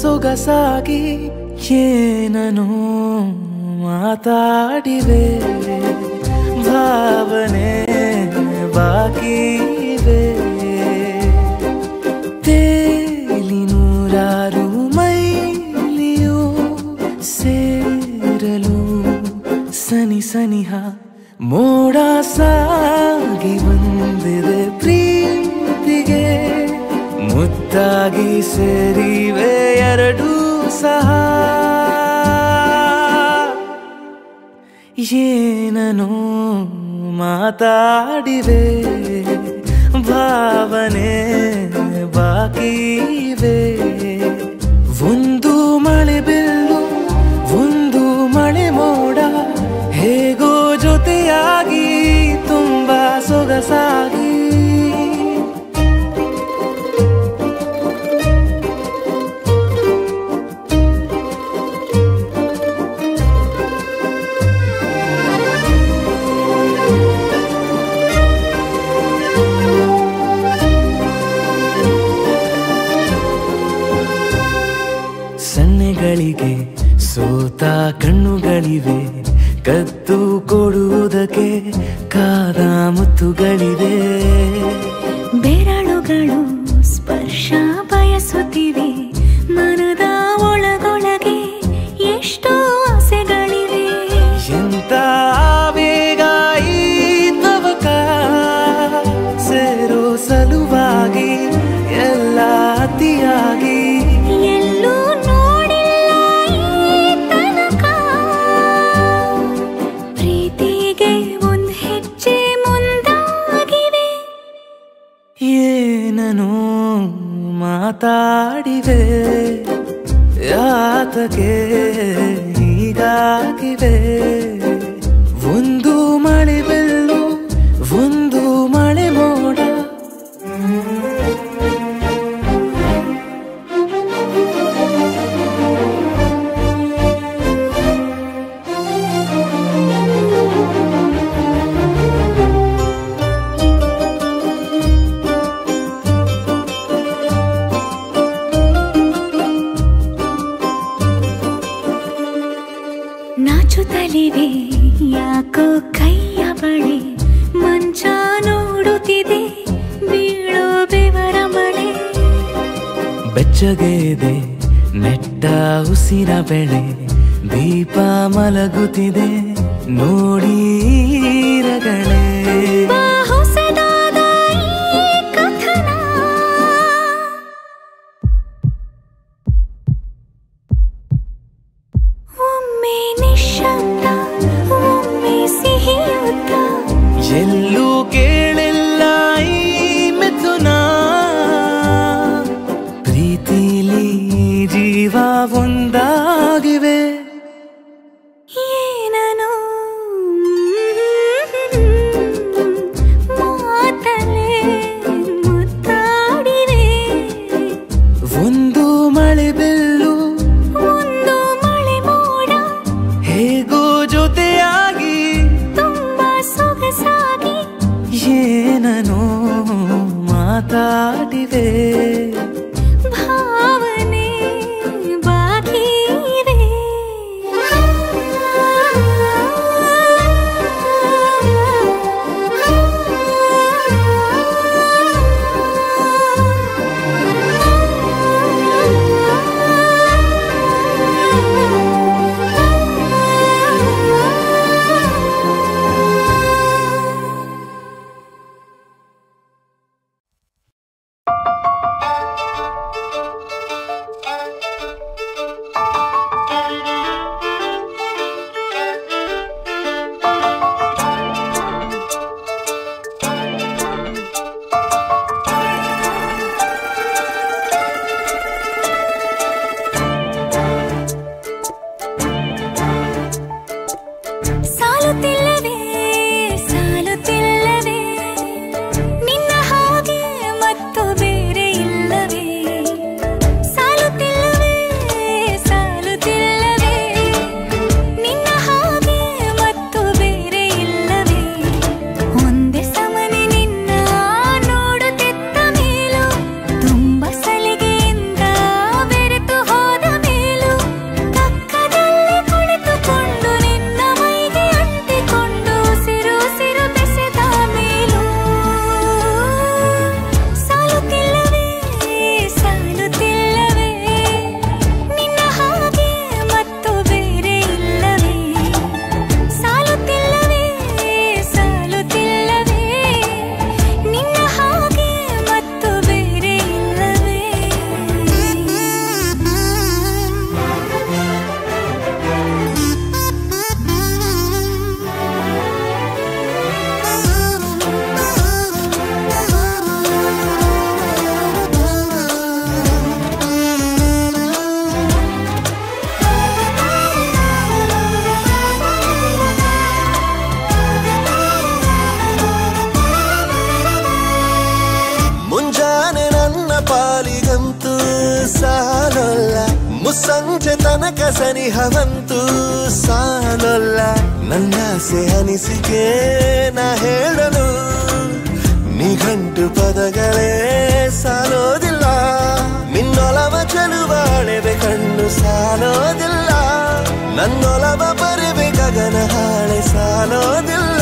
ಸೊಗಸಾಗಿ ಏನನು ಮಾತಾಡಿವೆ ಭಾವನೆ ಬಾಕಿ ತೇಲಿ ಸನಿ ಸನಿಹ ಮೋಡ ಸಾಗಿ ಬಂದಿದೆ ಪ್ರೀತಿಗೆ ಮುತ್ತಾಗಿ ಸೇರಿವೆ ಏನನು ಮಾತಾಡಿವೆ ಭಾವನೆ ಬಾಕಿ ಇವೆ ಒಂದು ಮಳೆ ಬಿಲ್ಲು, ಒಂದು ಮಳೆ ಮೋಡ, ಹೇಗೋ ಜೊತೆಯಾಗಿ ತುಂಬಾ ಸೊಗಸಾಗಿ ಕಣ್ಣುಗಳಿವೆ ಕತ್ತು ಕೊಡುವುದಕ್ಕೆ ಕಾದ ಮುತ್ತುಗಳಿವೆ. ಬೆರಳುಗಳು ಸ್ಪರ್ಶ ಬಯಸುತ್ತಿವೆ. ಮಾತಾಡಿವೆ ಯಾತಕ್ಕೆ ಹೀಗಾಗಿವೆ ಬೆಚ್ಚಗೆ ಇದೆ ನೆಟ್ಟ ಉಸಿರ ಬೆಳೆ ದೀಪ ಮಲಗುತ್ತಿದೆ ನೋಡಿ ರಗಳೇ. ಸಾಲಲ್ಲ. ನನ್ನ ಅನಿಸಿಕೆ ನಾ ಹೇಳಲು. ನಿಘಂಟು ಪದಗಳೇ ಸಾಲೋದಿಲ್ಲ. ನಿನ್ನೊಲವ ಚೆಲುವಾಳೆವೆ ಕಣ್ಣು ಸಾಲೋದಿಲ್ಲ. ನನ್ನೊಲವ ಬರುವೆ ಗಗನ ಹಾಳೆ ಸಾಲೋದಿಲ್ಲ.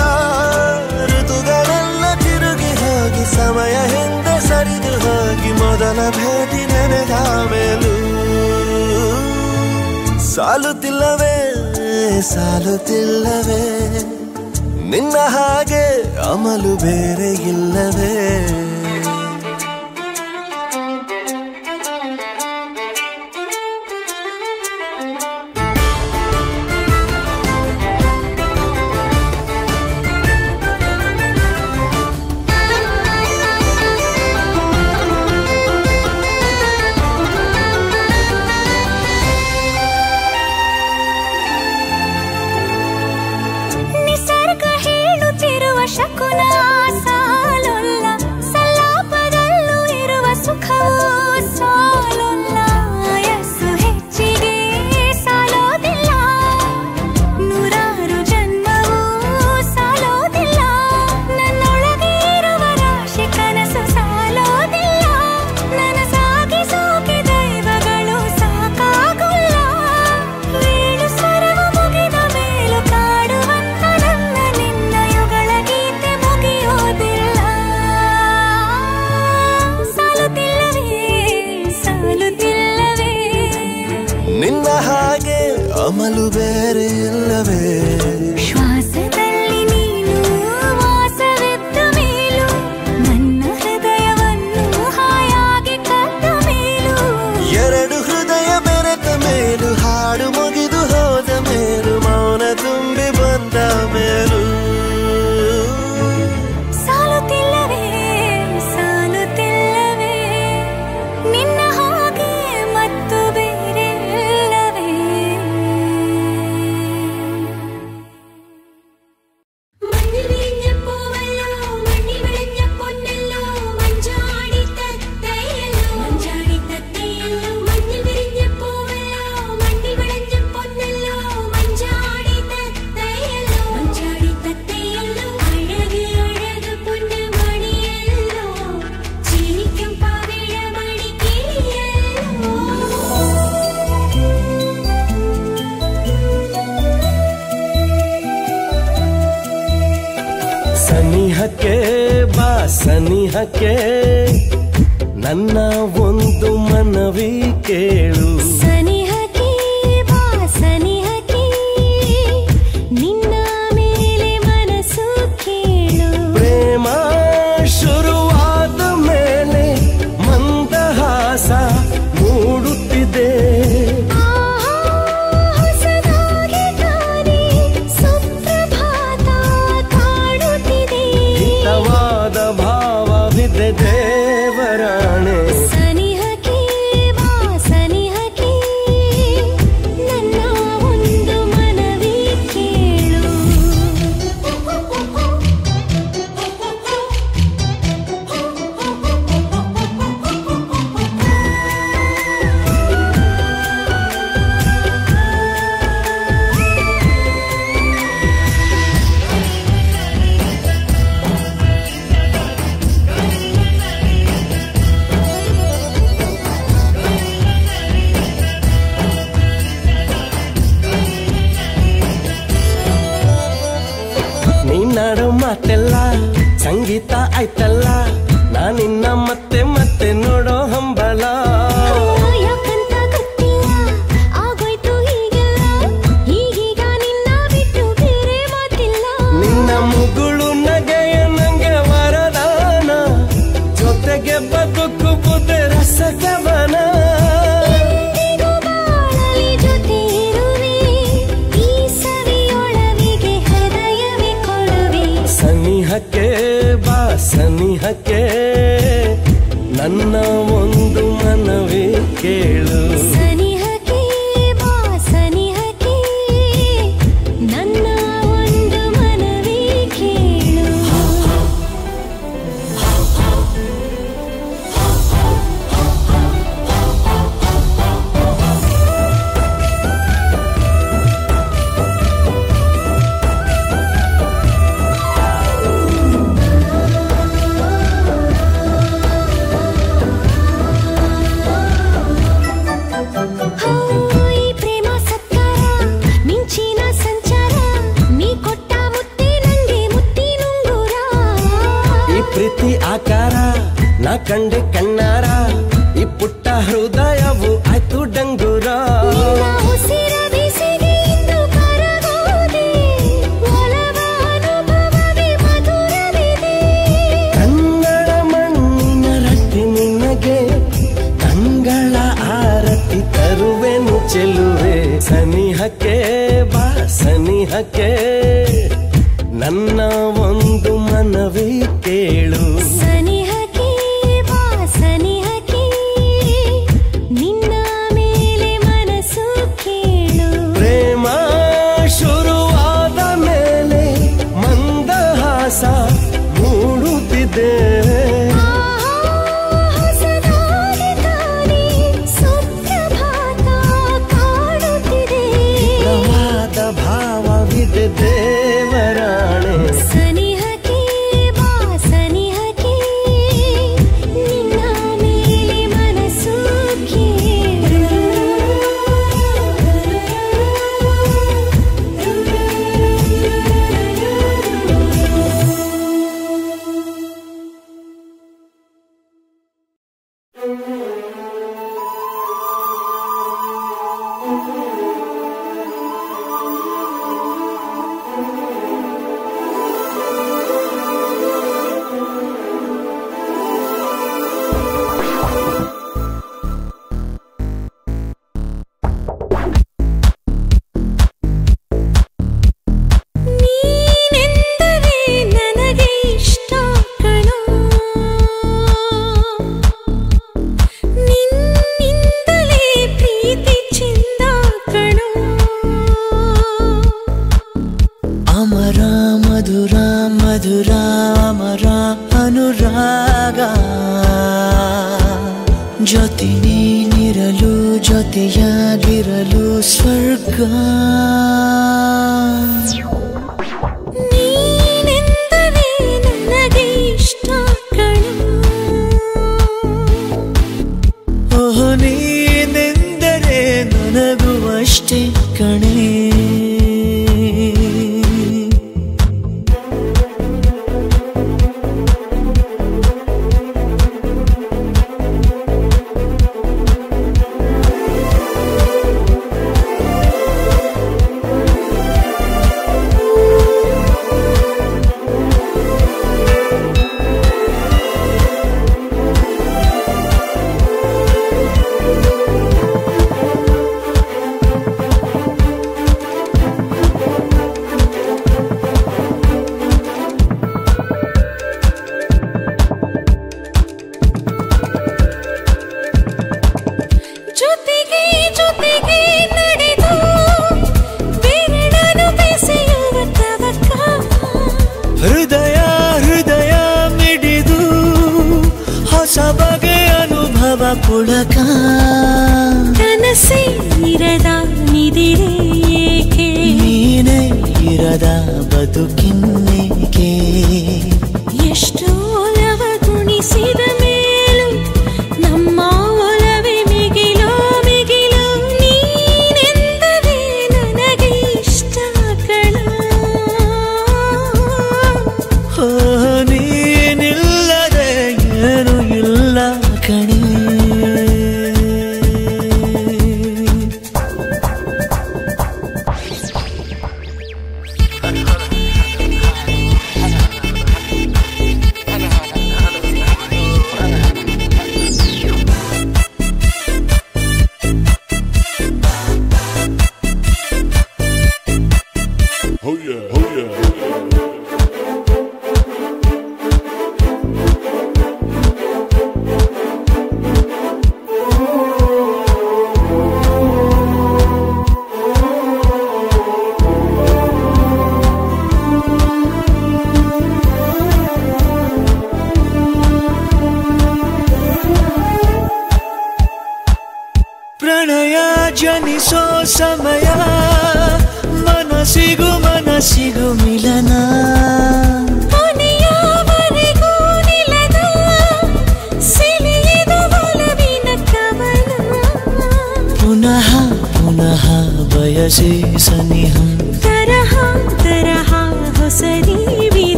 ಋತುಗಳೆಲ್ಲ ತಿರುಗಿ ಹೋಗಿ ಸಮಯ ಹಿಂದೆ ಸರಿದು ಹೋಗಿ ಮೊದಲ ಭೇಟಿ ನನಗಾಮೇಲೂ ಸಾಲುತ್ತಿಲ್ಲವೇ ಸಾಲುತ್ತಿಲ್ಲವೇ. ನಿನ್ನ ಹಾಗೆ ಅಮಲು ಬೇರೆ ಇಲ್ಲವೇ.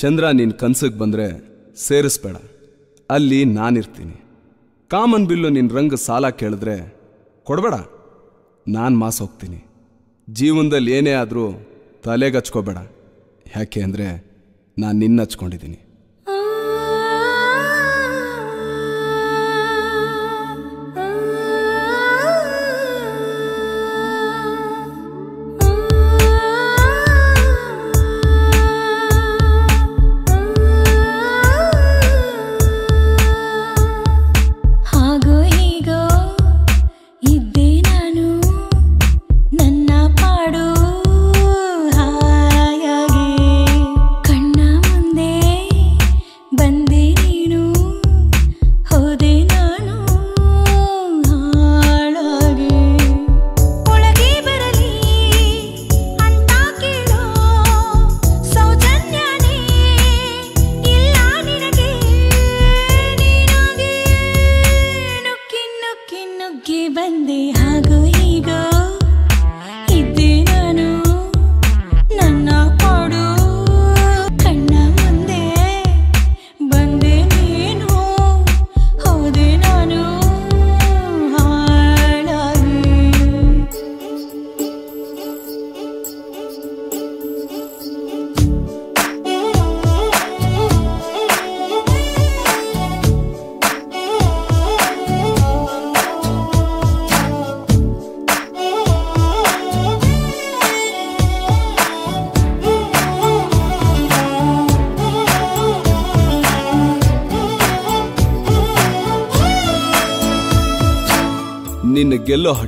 ಚಂದ್ರ ನೀನು ಕನಸಿಗೆ ಬಂದರೆ ಸೇರಿಸ್ಬೇಡ. ಅಲ್ಲಿ ನಾನಿರ್ತೀನಿ. ಕಾಮನ್ ಬಿಲ್ಲು ನಿನ್ನ ರಂಗ ಸಾಲ ಕೇಳಿದ್ರೆ ಕೊಡಬೇಡ. ನಾನು ಮಾಸ ಹೋಗ್ತೀನಿ. ಜೀವನದಲ್ಲಿ ಏನೇ ಆದರೂ ತಲೆಗೆ ಹಚ್ಕೋಬೇಡ ಯಾಕೆ ಅಂದರೆ ನಾನು ನಿನ್ನ ಹಚ್ಕೊಂಡಿದ್ದೀನಿ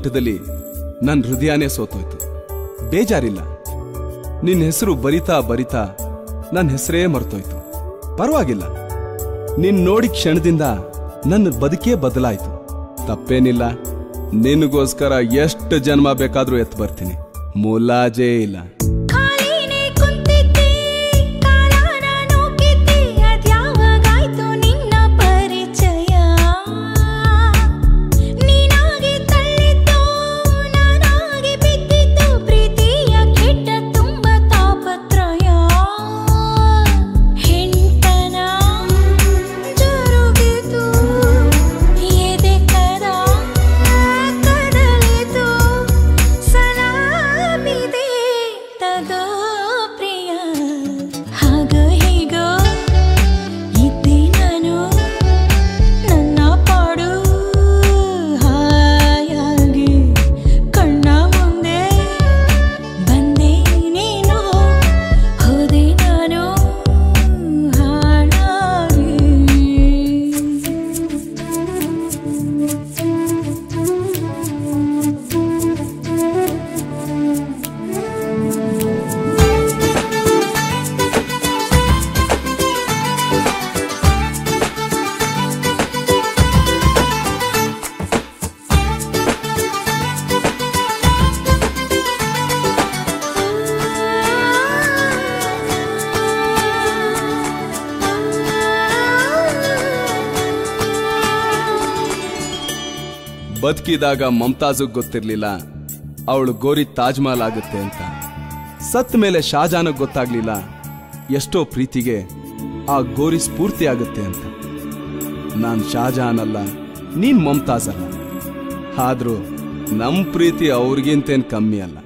ಘಟ್ಟದಲ್ಲಿ ನನ್ನ ಹೃದಯನೇ ಸೋತೋಯ್ತು. ಬೇಜಾರಿಲ್ಲ. ನಿನ್ನ ಹೆಸರು ಬರಿತಾ ಬರಿತಾ ನನ್ನ ಹೆಸರೇ ಮರ್ತೋಯ್ತು. ಪರವಾಗಿಲ್ಲ. ನಿನ್ನ ನೋಡಿ ಕ್ಷಣದಿಂದ ನನ್ನ ಬದುಕೇ ಬದಲಾಯಿತು. ತಪ್ಪೇನಿಲ್ಲ. ನಿನಗೋಸ್ಕರ ಎಷ್ಟು ಜನ್ಮ ಬೇಕಾದರೂ ಎತ್ತು ಬರ್ತೀನಿ. ಮುಲಾಜೇ ಇಲ್ಲ. ಬದುಕಿದಾಗ ಮಮತಾಜು ಗೊತ್ತಿರ್ಲಿಲ್ಲ. ಅವಳು ಗೋರಿ ತಾಜ್ ಮಹಲ್ ಆಗುತ್ತೆ ಅಂತ. ಸತ್ ಮೇಲೆ ಶಾಜಾನಗ್ ಗೊತ್ತಾಗ್ಲಿಲ್ಲ. ಎಷ್ಟೋ ಪ್ರೀತಿಗೆ ಆ ಗೋರಿ ಸ್ಫೂರ್ತಿ ಆಗುತ್ತೆ ಅಂತ. ನಾನ್ ಶಾಜಾನ್ ಅಲ್ಲ ನೀನ್ ಮಮತಾಜ್ ಅಲ್ಲ ಆದ್ರೂ ನಮ್ ಪ್ರೀತಿ ಅವ್ರಿಗಿಂತೇನ್ ಕಮ್ಮಿ ಅಲ್ಲ.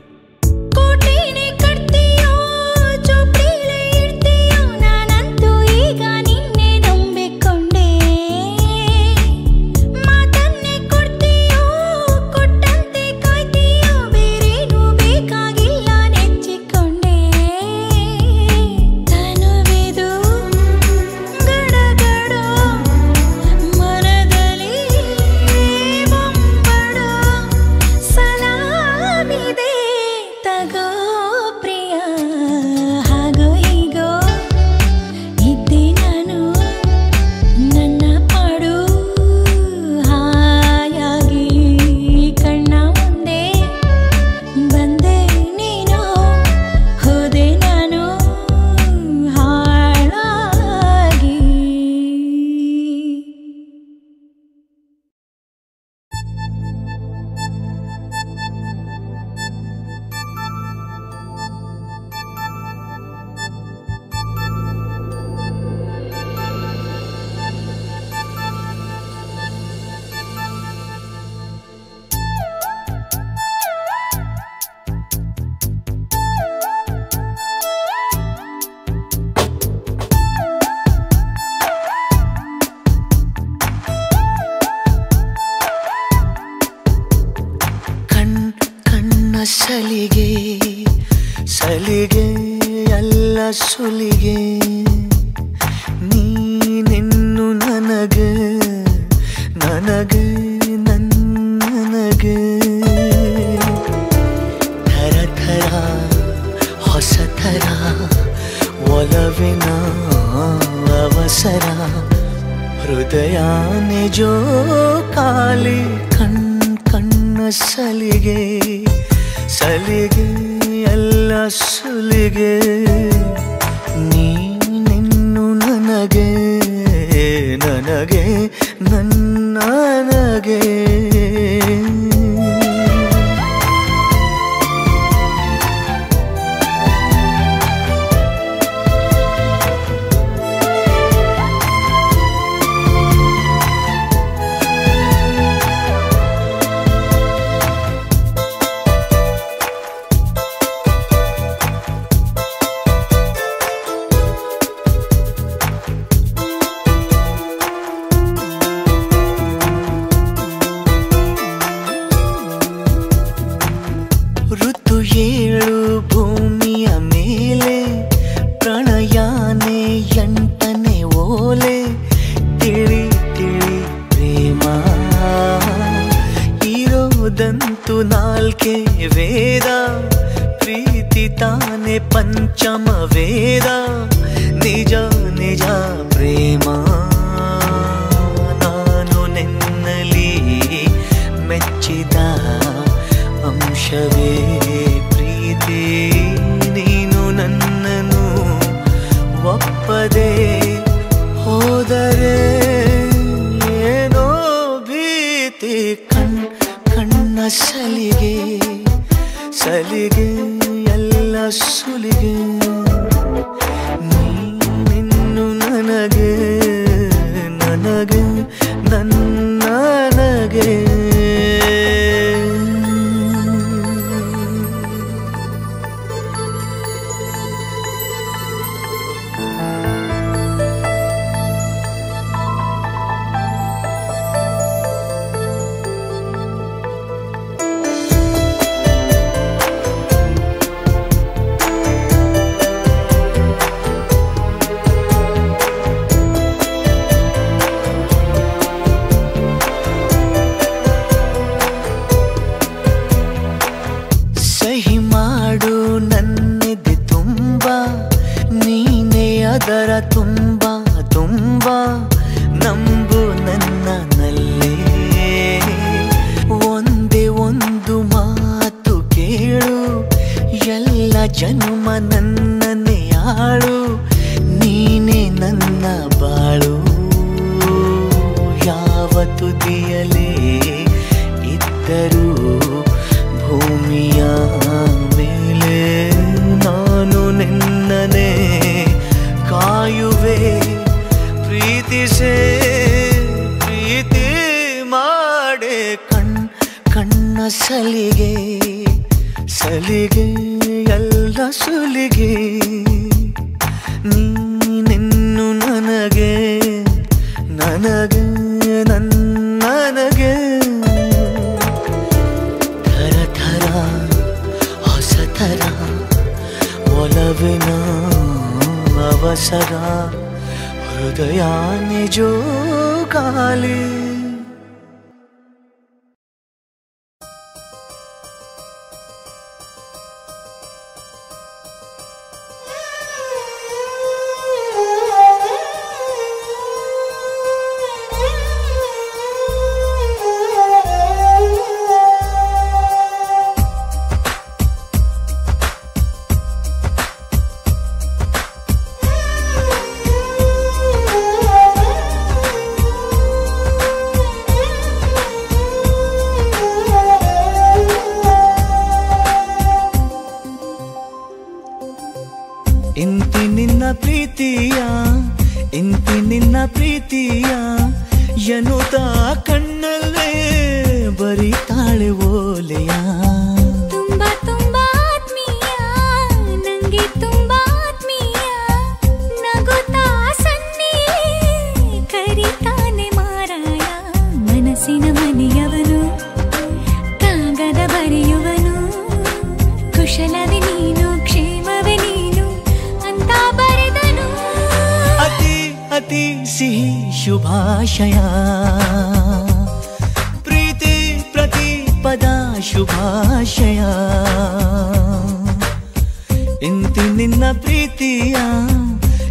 ನಿನ್ನ ಪ್ರೀತಿಯ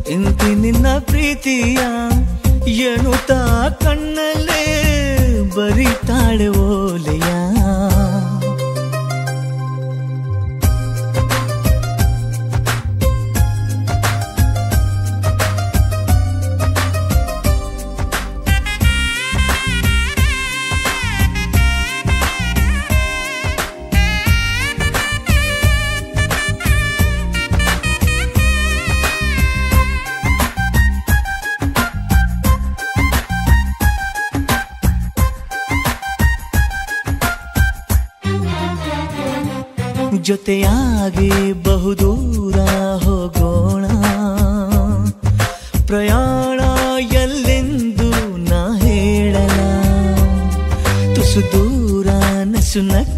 ಇಂತಿ ನಿನ್ನ ಪ್ರೀತಿಯ ಏನು ತಾ ಕಣ್ಣಲ್ಲೇ ಬರಿತಾಳೆ ಓಲೆಯ. ಜೊತೆಯಾಗಿ ಬಹುದೂರ ಹೋಗೋಣ. ಪ್ರಯಾಣ ಎಲ್ಲೆಂದು ನಾ ಹೇಳಲ ತುಸು ದೂರ ನಸುನಕ್ಕ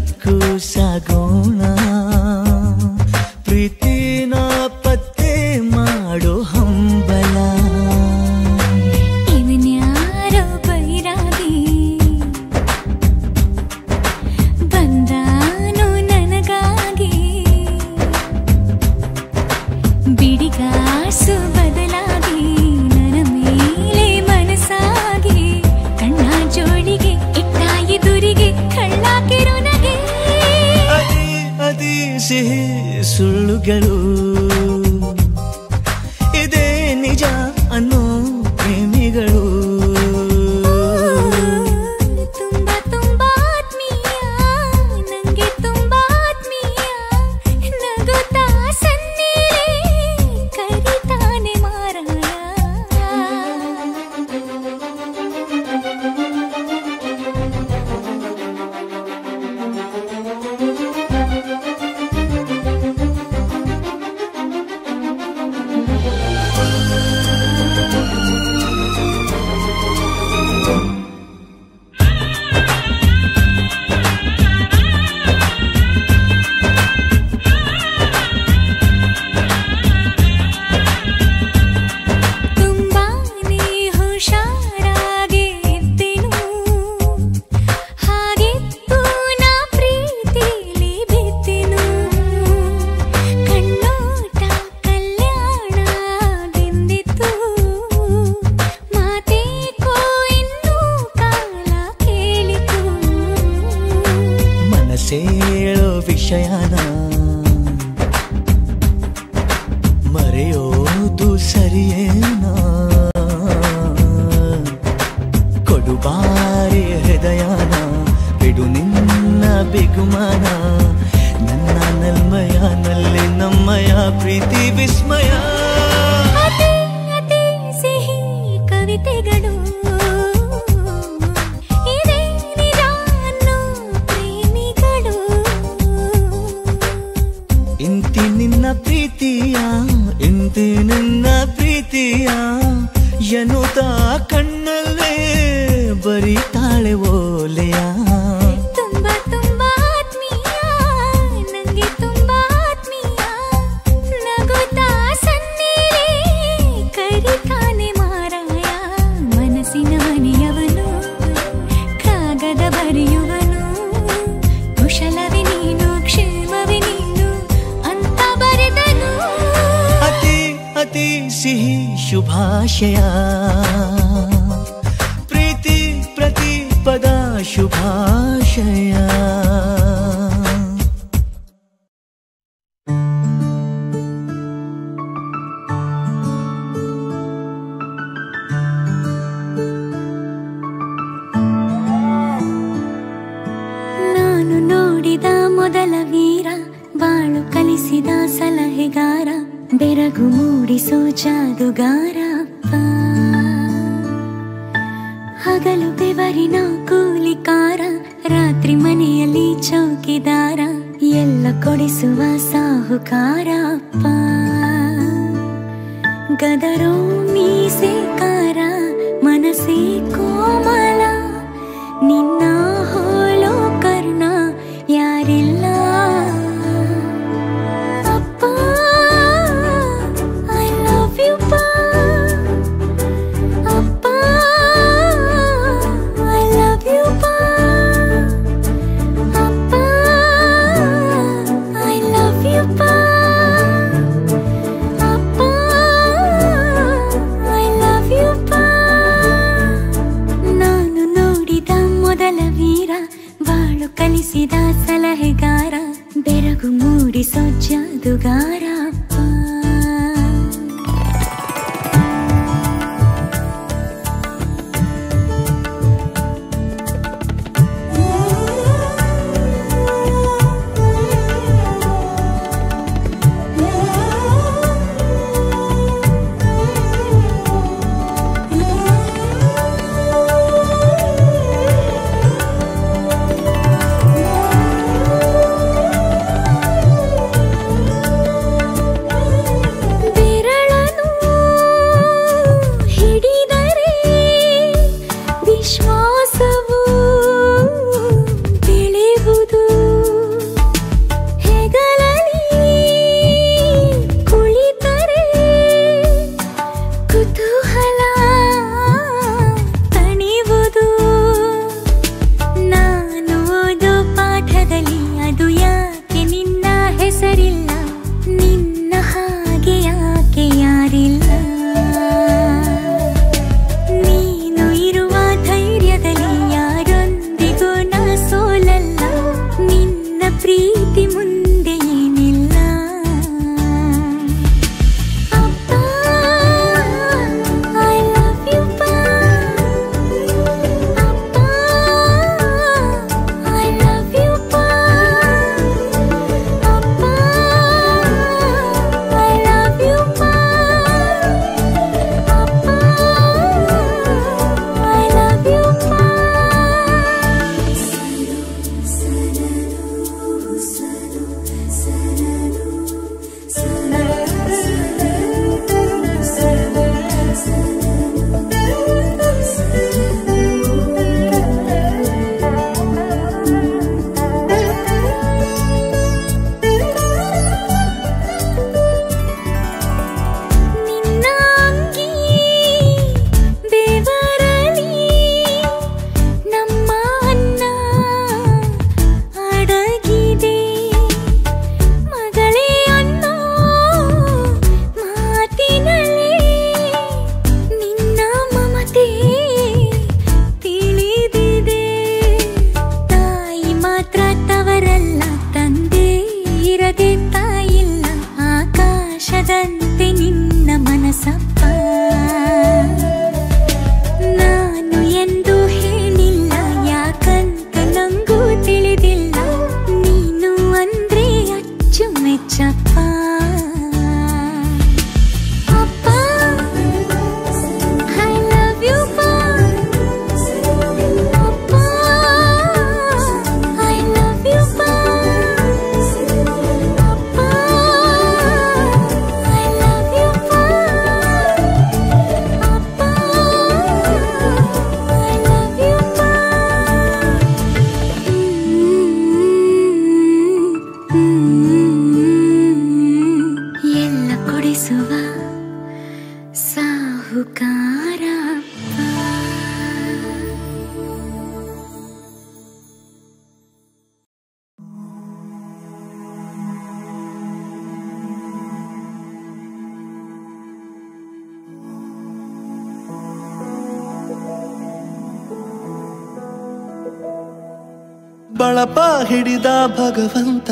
ಭಗವಂತ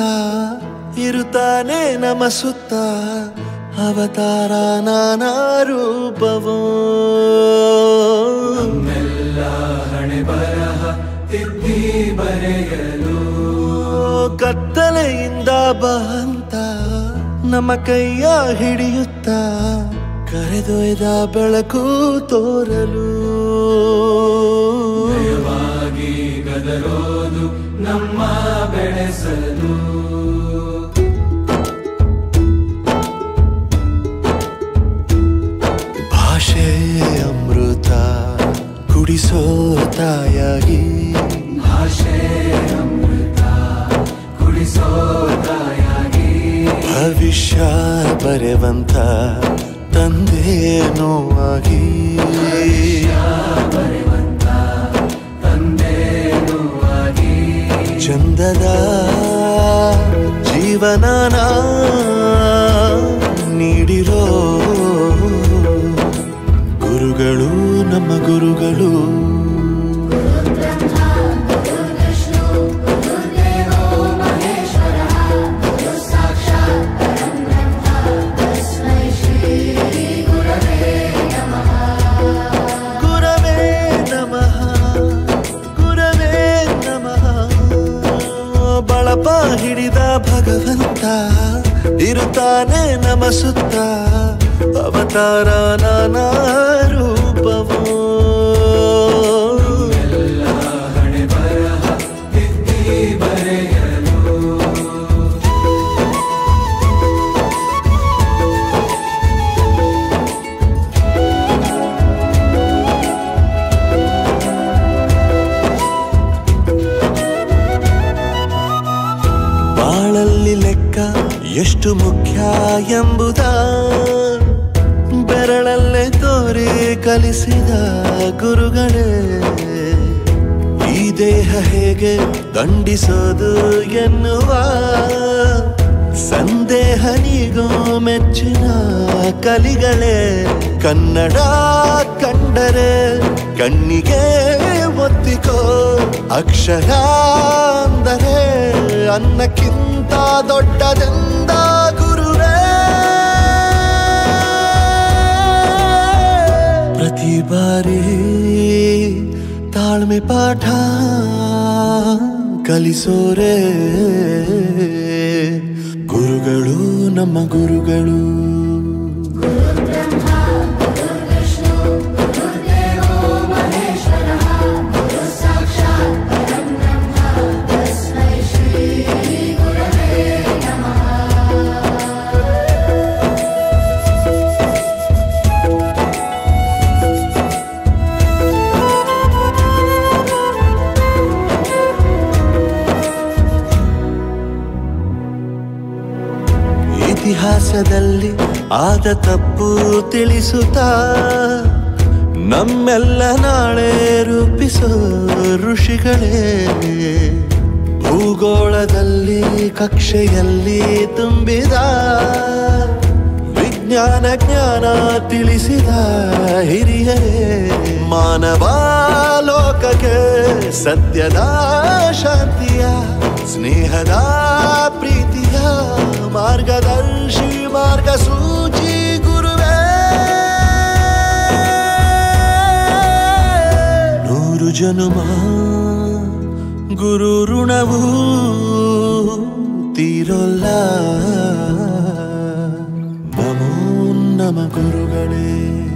ಇರುತ್ತಾನೆ ನಮ ಸುತ್ತ ಅವತಾರ ನಾನಾ ರೂಪವೋ. ಕತ್ತಲೆಯಿಂದ ಬಹಂತ ನಮ್ಮ ಕೈಯ ಹಿಡಿಯುತ್ತ ಕರೆದೊಯ್ದ ಬೆಳಕು ತೋರಲು. ಭಾಷೆ ಅಮೃತ ಕುಡಿಸೋ ತಾಯಾಗಿ. ಭಾಷೆ ಅಮೃತ ಕುಡಿಸೋ ತಾಯಾಗಿ. ಭವಿಷ್ಯ ಬರೆವಂತ ತಂದೆ ಆಗಿ ಚಂದದ ಜೀವನನ ನೀಡಿರೋ ಗುರುಗಳು ನಮ್ಮ ಗುರುಗಳು. ಇರುತ್ತಾನೆ ನಮ ಸುತ್ತ ಅವತಾರ ನಾನಾ ಎಷ್ಟು ಮುಖ್ಯ ಎಂಬುದ ಬೆರಳಲ್ಲೇ ತೋರಿ ಕಲಿಸಿದ ಗುರುಗಳೇ. ಈ ದೇಹ ಹೇಗೆ ದಂಡಿಸೋದು ಎನ್ನುವ ಸಂದೇಹ ನೀಗೋ ಮೆಚ್ಚಿನ ಕಲಿಗಳೇ. ಕನ್ನಡ ಕಂಡರೆ ಕಣ್ಣಿಗೆ ಒತ್ತಿಕೋ ಅಕ್ಷರ ಅಂದರೆ ಅನ್ನಕ್ಕಿಂತ ದೊಡ್ಡದೆಂದ ಗುರುವೇ ಪ್ರತಿ ಬಾರಿ ತಾಳ್ಮೆ ಪಾಠ ಕಲಿಸೋರೆ? ಗುರುಗಳು ನಮ್ಮ ಗುರುಗಳು. ತಪ್ಪು ತಿಳಿಸುತ್ತಾ ನಮ್ಮೆಲ್ಲ ನಾಳೆ ರೂಪಿಸೋ ಋಷಿಗಳೇ. ಭೂಗೋಳದಲ್ಲಿ, ಕಕ್ಷೆಯಲ್ಲಿ ತುಂಬಿದ ವಿಜ್ಞಾನ ಜ್ಞಾನ ತಿಳಿಸಿದ ಹಿರಿಯರೇ. ಮಾನವ ಲೋಕಕ್ಕೆ ಸತ್ಯದ ಶಾಂತಿಯ, ಸ್ನೇಹದ ಪ್ರೀತಿಯ ಮಾರ್ಗದರ್ಶಿ ಮಾರ್ಗ ಜನುಮ ಗುರು ಋಣವು ತೀರೊಲ್ಲ. ನಮೋ ನಮ ಗುರುಗಳೇ.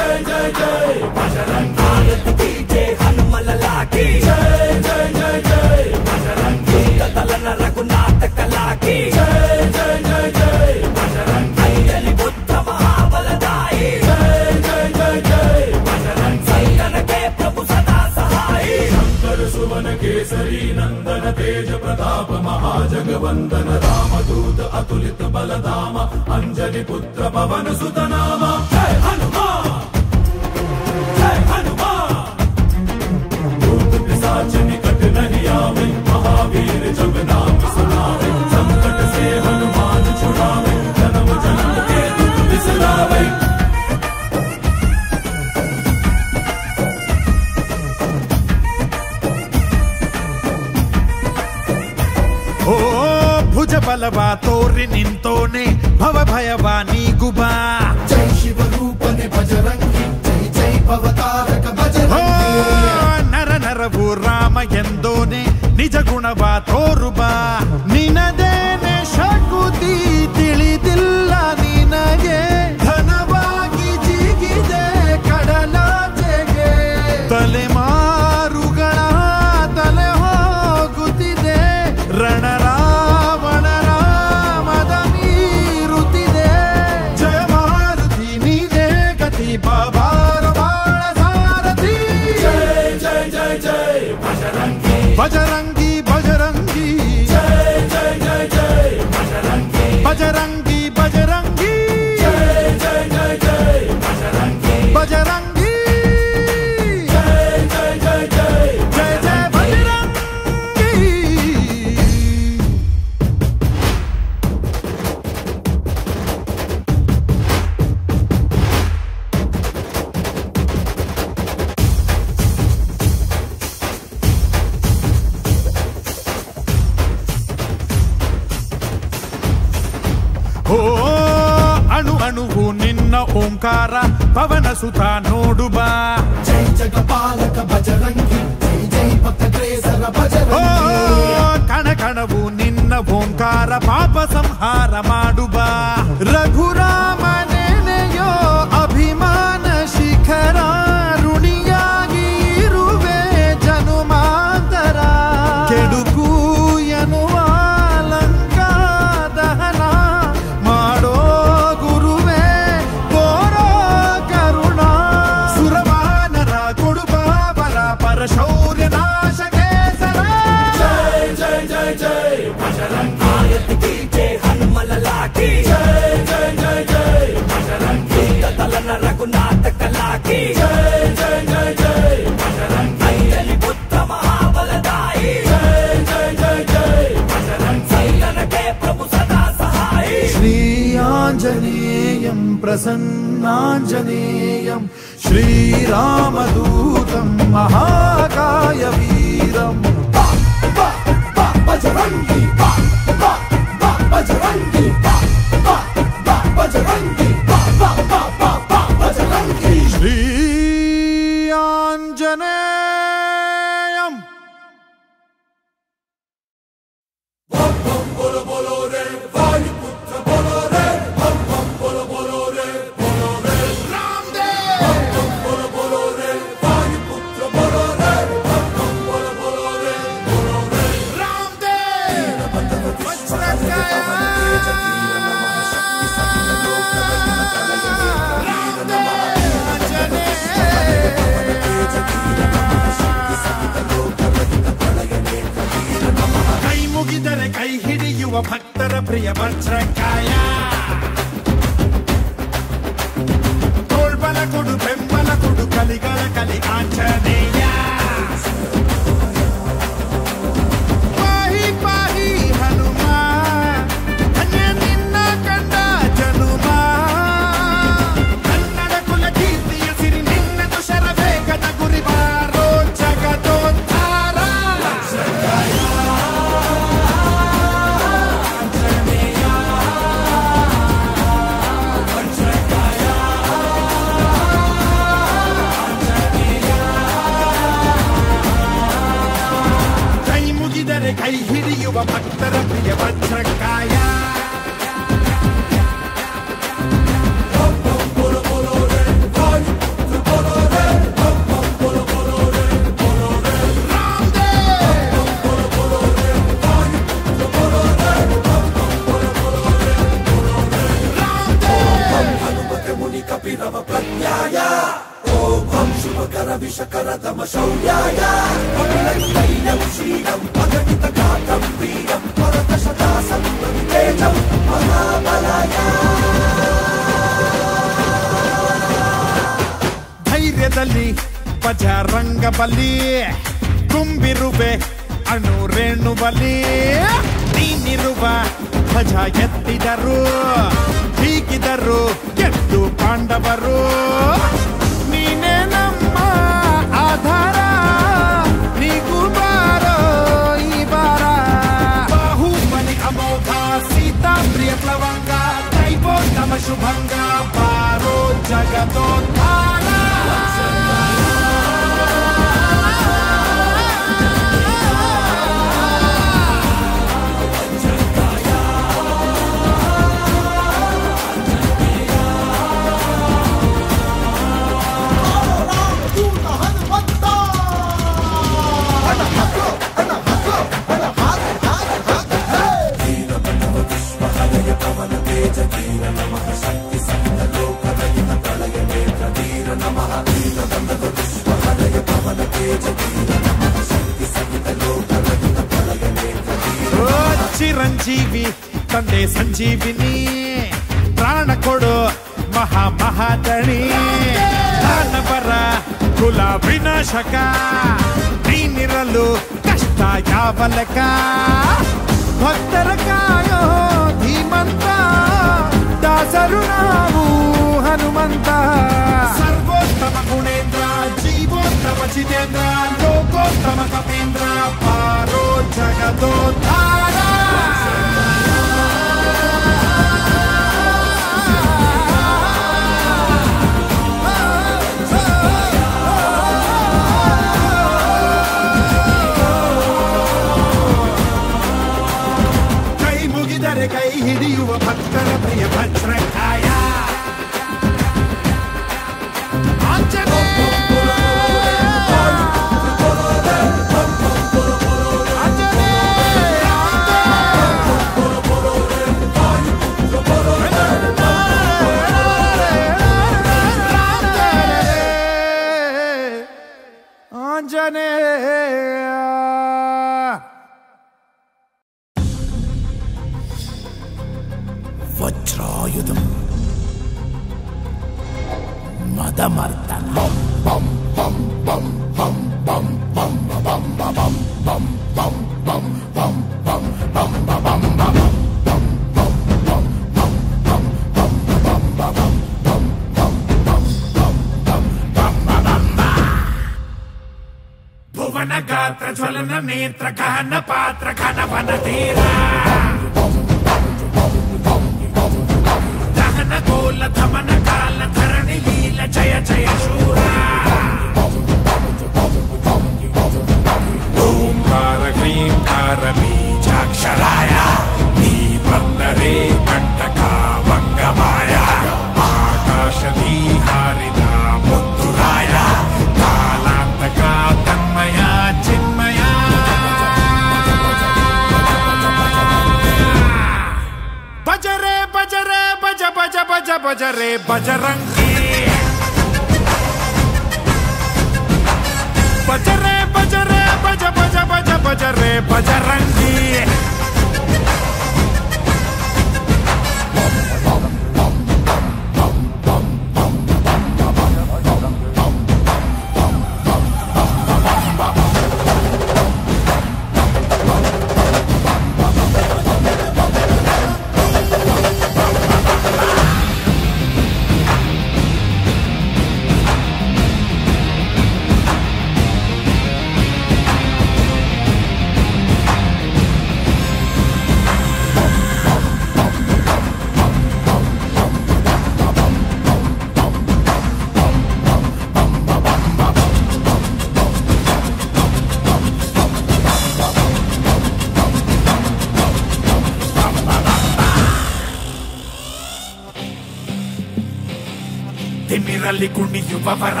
ಕರೆಯುವವರ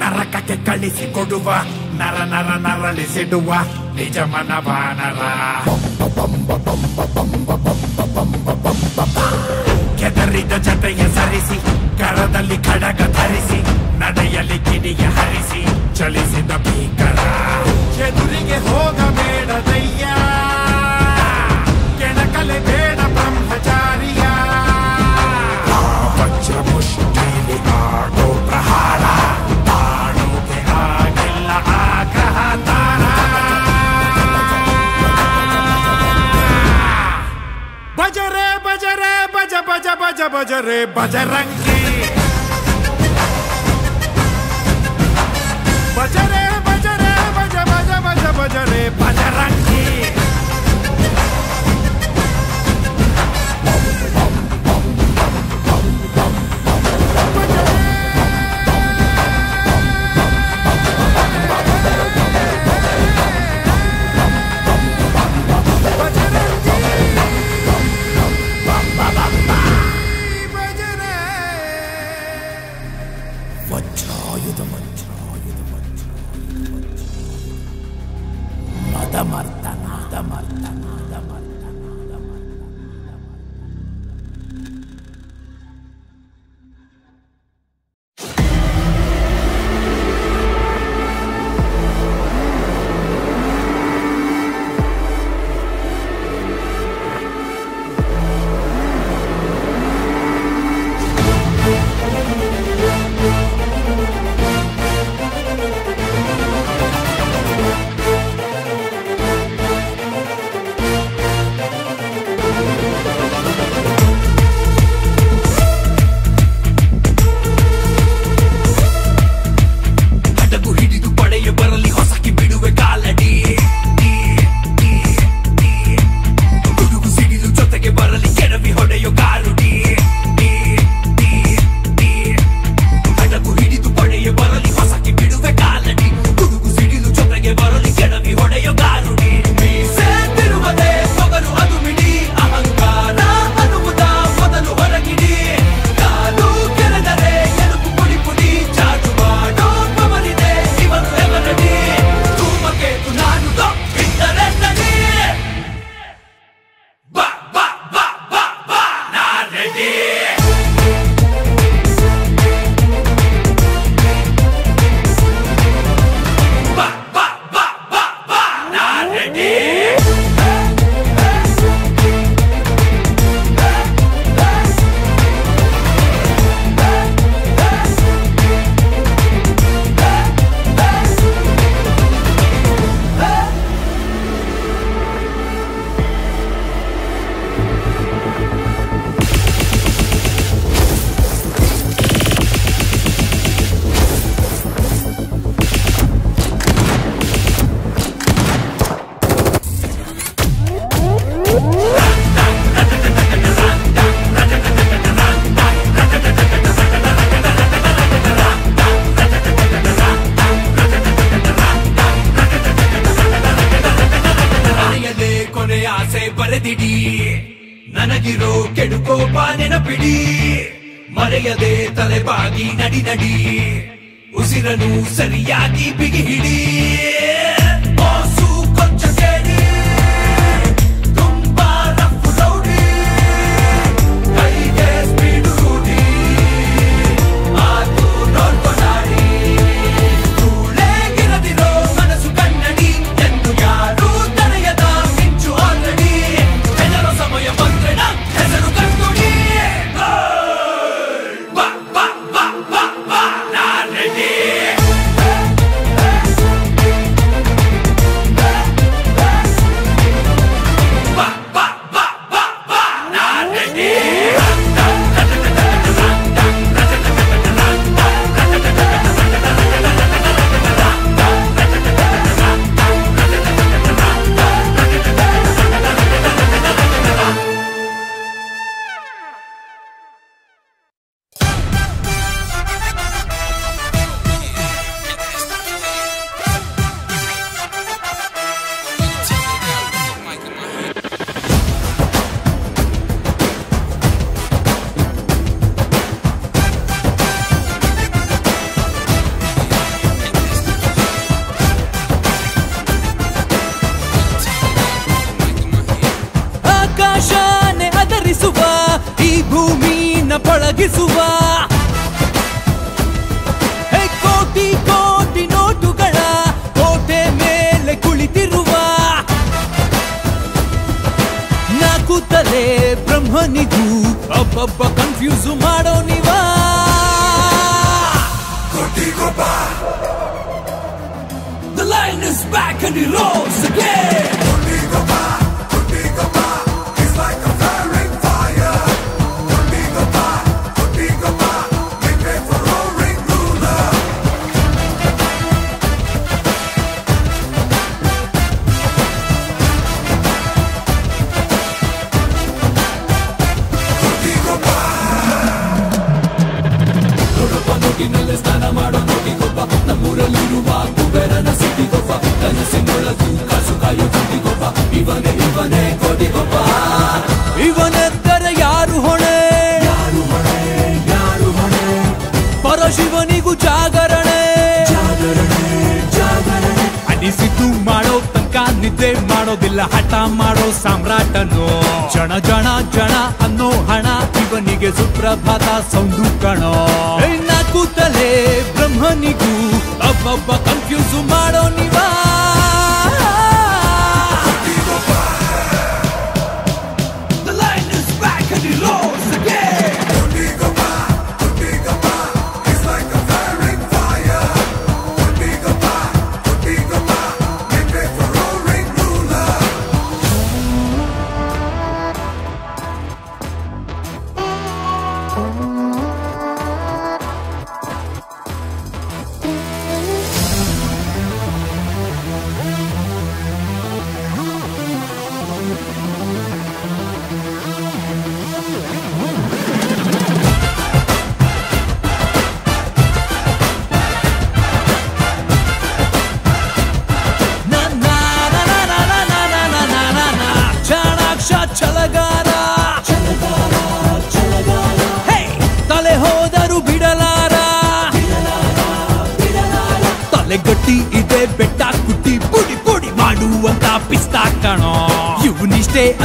ನರಕಕ್ಕೆ ಕಳಿಸಿಕೊಡುವ, ನರ ನರ ನರಳಿಸಿಡುವ ನಿಜ ಮನವಾನರ ಕೆದರಿದ ಜತೆಯ ಸರಿಸಿ, ಕರದಲ್ಲಿ ಖಡಗ ಧರಿಸಿ ನಡೆಯಲ್ಲಿ ಕಿಡಿಯ ಹರಿಸಿ, ಚಲಿಸಿದ ಭೀಕರ बज बज रे बजरंगी बज रे बज रे बज बज बज बज रे बजरंगी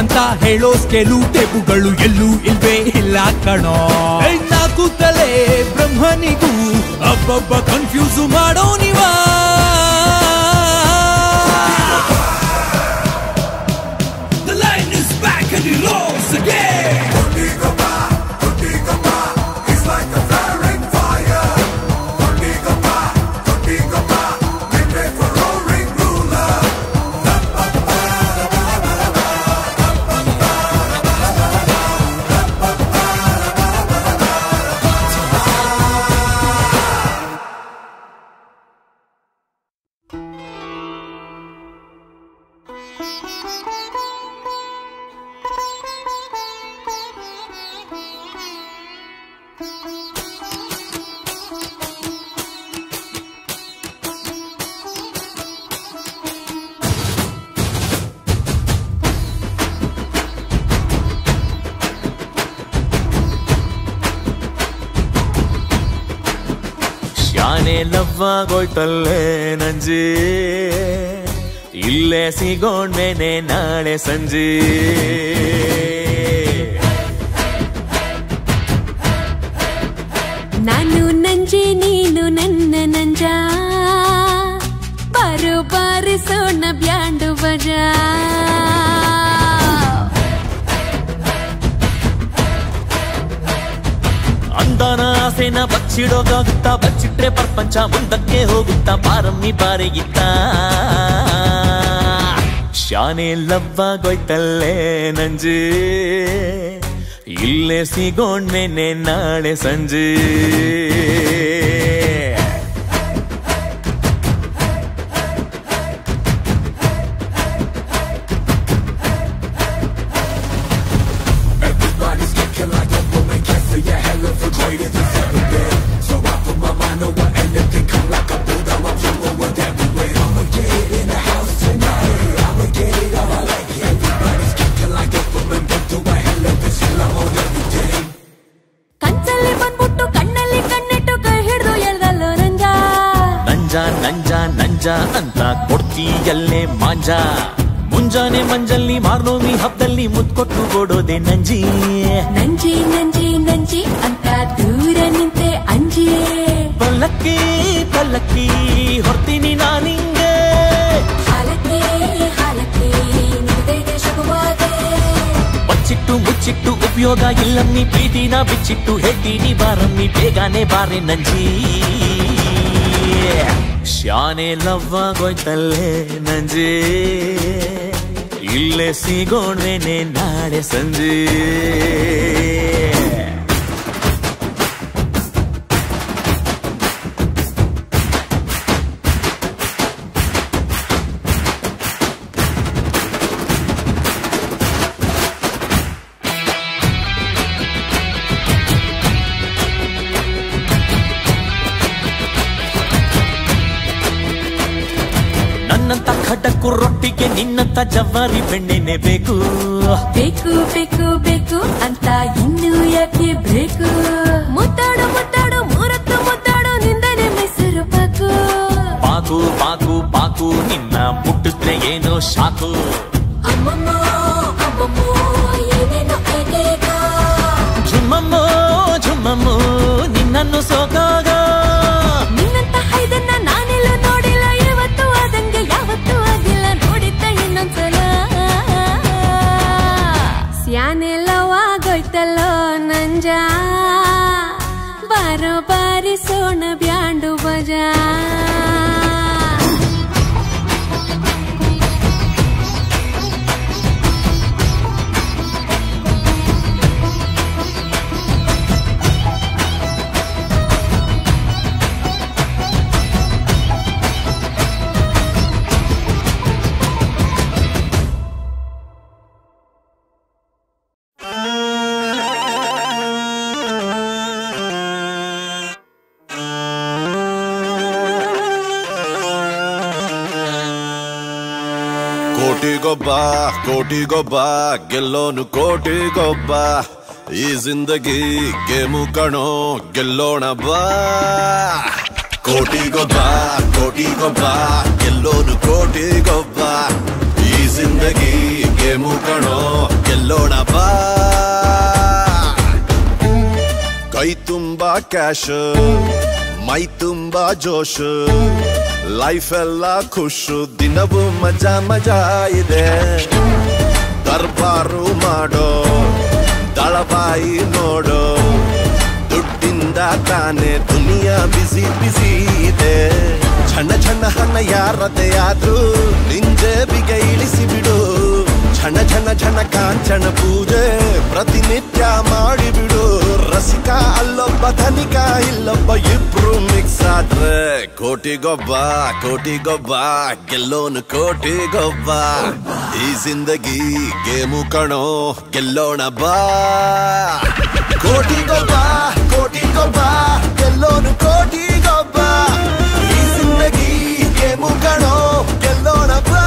ಅಂತ ಹೇಳೋಸ್ಕೆಲು ತೆಬುಗಳು ಎಲ್ಲೂ ಇಲ್ವೇ ಇಲ್ಲ ಕಣೋ. ಹೆಣ್ಣ ಕೂತಲೇ ಬ್ರಹ್ಮನಿಗೂ ಅಬ್ಬಬ್ಬ ಕನ್ಫ್ಯೂಸು ಮಾಡೋ ನೀವಾ. ಸುಸ್ವಾಗೋಯ್ತಲ್ಲೇ ನಂಜಿ. ಇಲ್ಲೇ ಸಿಗೋಣ್ಮೇನೆ ನಾಳೆ ಸಂಜೆ. ನಾನು ನಂಜೆ ನೀನು ನನ್ನ ನಂಜ. ಬಾರು ಬಾರಿಸೋಣ ಬ್ಯಾಂಡು ಬಜ ಅಂದನ ಆಸೆನ ಬಚ್ಚಿಡೋಕಾಗುತ್ತಾ ಬಿಟ್ರೆ ಪ್ರಪಂಚ ಮುಂದಕ್ಕೆ ಹೋಗುತ್ತ ಪಾರಮ್ಮಿ ಬಾರಿಗಿತ್ತ. ಶಾನೆ ಲವ್ವ ಗೊಯ್ತಲ್ಲೇ ನಂಜಿ. ಇಲ್ಲೇ ಸಿಗೋಣೆ ನಾಳೆ ಸಂಜೆ. ಮುಂಜಾನೆ ಮಂಜಲ್ಲಿ ಮಾರ್ನೋಮಿ ಹಬ್ಬದಲ್ಲಿ ಮುತ್ಕೊಟ್ಟು ಓಡೋದೆ ನಂಜಿ. ನಂಜಿ ನಂಜಿ ನಂಜಿ ಅಂತ ದೂರ ನಿಂತೆ ಅಂಜಿ. ಪಲ್ಲಕ್ಕಿ ಪಲ್ಲಕ್ಕಿ ಹೊರ್ತೀನಿ ನಾನಿಂಗೆ ಹಾಲಕ್ಕೆ ಹಾಲಕ್ಕೆ ಬಚ್ಚಿಟ್ಟು ಮುಚ್ಚಿಟ್ಟು ಉಪಯೋಗ ಇಲ್ಲಮ್ಮಿ ಪ್ರೀತಿನ ಬಿಚ್ಚಿಟ್ಟು ಹೇಳ್ತೀನಿ ಬಾರಮ್ಮಿ ಬೇಗನೆ ಬಾರೆ ನಂಜಿ. ಶಾನೆ ಲವ್ವಾಗೋಯ್ತಲ್ಲೇ ನಂಜೇ. ಇಲ್ಲೇ ಸಿಗೋಣ್ವೇನೆ ನಾಳೆ ಸಂಜೆ ಜವಾರಿ ಬೆಣ್ಣೆನೆ ಬೇಕು. ಬೇಕು ಬೇಕು ಬೇಕು ಅಂತ ಇನ್ನು ಯಾಕೆ ಬೇಕು? ಮುದ್ದಾಡು ಮುದ್ದಾಡು ಮೂರತ್ತು ಮುದ್ದಾಡು ನಿಂದನೆ ಮೈಸೂರು ಪಾಕು. ಪಾಕು ಪಾಕು ಪಾಕು ನಿನ್ನ ಮುಟ್ಟಿದ್ರೆ ಏನೋ ಶಾಕು ಅಮ್ಮಮ್ಮ ಅಮ್ಮಮ್ಮ ಏನೇನೋ ಏನೇಗ ಝುಮ್ಮಮ್ಮೋ ಝುಮ್ಮಮ್ಮೋ ನಿನ್ನನ್ನು ಸೋಕಾಗ. ಕೋಟಿಗೊಬ್ಬ ಗೆಲ್ಲೋನು ಕೋಟಿಗೊಬ್ಬ ಈ ಜಿಂದಗಿ ಗೇಮು ಕಣೋ, ಗೆಲ್ಲೋಣ ಬಾ. ಕೋಟಿಗೊಬ್ಬ ಕೋಟಿಗೊಬ್ಬ ಗೆಲ್ಲೋನು ಕೋಟಿಗೊಬ್ಬ ಈ ಜಿಂದಗಿ ಗೇಮು ಕಣೋ, ಗೆಲ್ಲೋಣ ಬಾ. ಕೈ ತುಂಬಾ ಕ್ಯಾಶ್, ಮೈ ತುಂಬಾ ಜೋಶ್. ಲೈಫ್ ಎಲ್ಲ ಖುಷು, ದಿನವೂ ಮಜಾ ಮಜಾ ಇದೆ. ದರ್ಬಾರು ಮಾಡೋ ದಳಬಾಯಿ ನೋಡೋ, ದುಡ್ಡಿಂದ ತಾನೆ ದುನಿಯಾ ಬಿಸಿ ಬಿಸಿ ಇದೆ. ಛಣ ಛಣ ಹಣ ಯಾರದೇ ಆದ್ರೂ ನಿಂಜೇಬಿಗೆ ಇಳಿಸಿ ಬಿಡು ಛಣ ಝಣ ಝಣ ಕಾಂಚನ ಪೂಜೆ ಪ್ರತಿನಿತ್ಯ ಮಾಡಿಬಿಡು. ರಸಿಕ ಅಲ್ಲೊಬ್ಬ, ಧನಿಕ ಇಲ್ಲೊಬ್ಬ, ಇಬ್ರು ಮಿಕ್ಸ್ ಆದ್ರೆ ಕೋಟಿಗೊಬ್ಬ ಕೋಟಿಗೊಬ್ಬ, ಗೆಲ್ಲೋನು ಕೋಟಿಗೊಬ್ಬ. ಈ ಜಿಂದಗಿ ಗೇಮು ಕಣೋ, ಗೆಲ್ಲೋಣ ಬಾ. ಕೋಟಿಗೊಬ್ಬ ಕೋಟಿಗೊಬ್ಬ, ಗೆಲ್ಲೋನು ಕೋಟಿಗೊಬ್ಬ. ಈ ಜಿಂದಗಿ ಗೇಮು ಕಣೋ, ಗೆಲ್ಲೋಣ ಬಾ.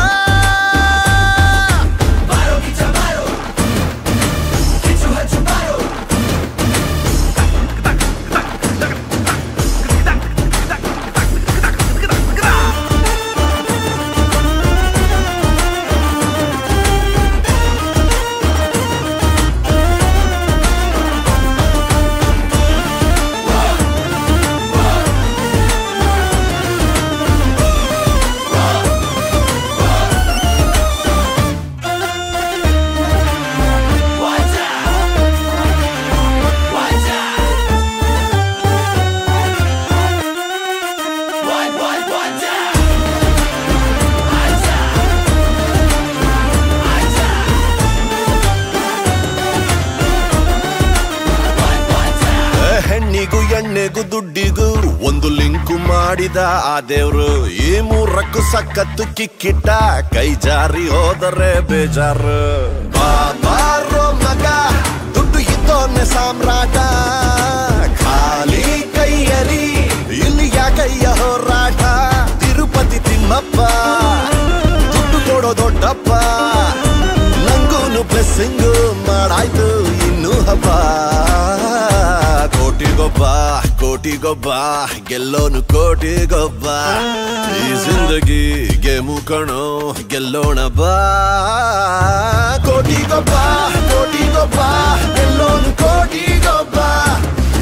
ಮಾಡಿದ ಆ ದೇವ್ರು ಈ ಮೂರಕ್ಕೂ ಸಕ್ಕತ್ತು ಕಿಕ್ಕಿಟ್ಟ. ಕೈ ಜಾರಿ ಹೋದರೆ ಬೇಜಾರು. ಬಾಬಾರೋ ಮಗ, ದುಡ್ಡು ಇದ್ದೋನೆ ಸಾಮ್ರಾಟ. ಖಾಲಿ ಕೈಯರಿ ಇಲ್ಲಿ ಯಾಕಯ್ಯ ಹೋರಾಟ. ತಿರುಪತಿ ತಿಮ್ಮಪ್ಪ, ದುಡ್ಡು ಕೊಡೋ ದೊಡ್ಡಪ್ಪ. ನಂಗೂನು ಬ್ಲೆಸ್ಸಿಂಗು ಮಾಡಾಯ್ತು ಇನ್ನು ಹಬ್ಬ. ಕೋಟಿಗೊಬ್ಬ ಕೋಟಿಗೊಬ್ಬ ಗೆಲ್ಲೋನು ಕೋಟಿಗೊಬ್ಬ ಈ ಜಿಂದಗಿ ಗೆಮು ಕಣೋ ಗೆಲ್ಲೋಣ ಬಾ ಕೋಟಿಗೊಬ್ಬ ಕೋಟಿಗೊಬ್ಬ ಗೆಲ್ಲೋನು ಕೋಟಿಗೊಬ್ಬ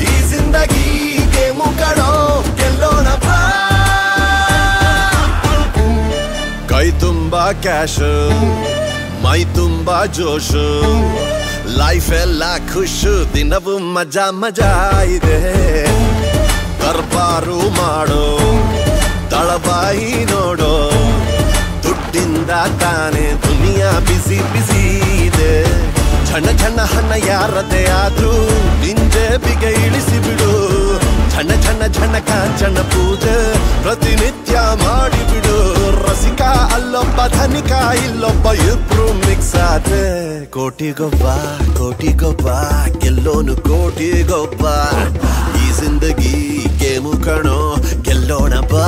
ಈ ಜಿಂದಗಿ ಗೆಮು ಕಣೋ ಗೆಲ್ಲೋಣ ಬಾ ಕೈ ತುಂಬಾ ಕ್ಯಾಶ್ ಮೈ ತುಂಬಾ ಜೋಶು ಲೈಫ್ ಎಲ್ಲ ಖುಷು ದಿನವೂ ಮಜಾ ಮಜಾ ಇದೆ ದರ್ಬಾರು ಮಾಡೋ ತಳಬಾಯಿ ನೋಡೋ, ದುಡ್ಡಿಂದ ತಾನೆ ದುನಿಯಾ ಬಿಸಿ ಬಿಸಿ ಇದೆ. ಛಣ್ಣ ಝಣ ಹಣ ಯಾರದೇ ಆದ್ರೂ ಬಿಗ ಇಳಿಸಿ ಬಿಡು. ಛಣ್ಣ ಛಣ್ಣ ಝಣ ಕಾಂಚಣ ಪೂಜೆ ಪ್ರತಿನಿತ್ಯ ಮಾಡಿಬಿಡು. ರಸಿಕ ಅಲ್ಲೊಬ್ಬ ಧನಿಕ, ಇಲ್ಲೊಬ್ಬ ಇಬ್ರು ಮಿಕ್ಸ್ ಆದ್ರೆ ಕೋಟಿಗೊಬ್ಬ ಕೋಟಿಗೊಬ್ಬ, ಗೆಲ್ಲೋನು ಕೋಟಿಗೊಬ್ಬ. ಈ ಜಿಂದಗಿ ಗೆಲ್ಲೋಣ ಬಾ.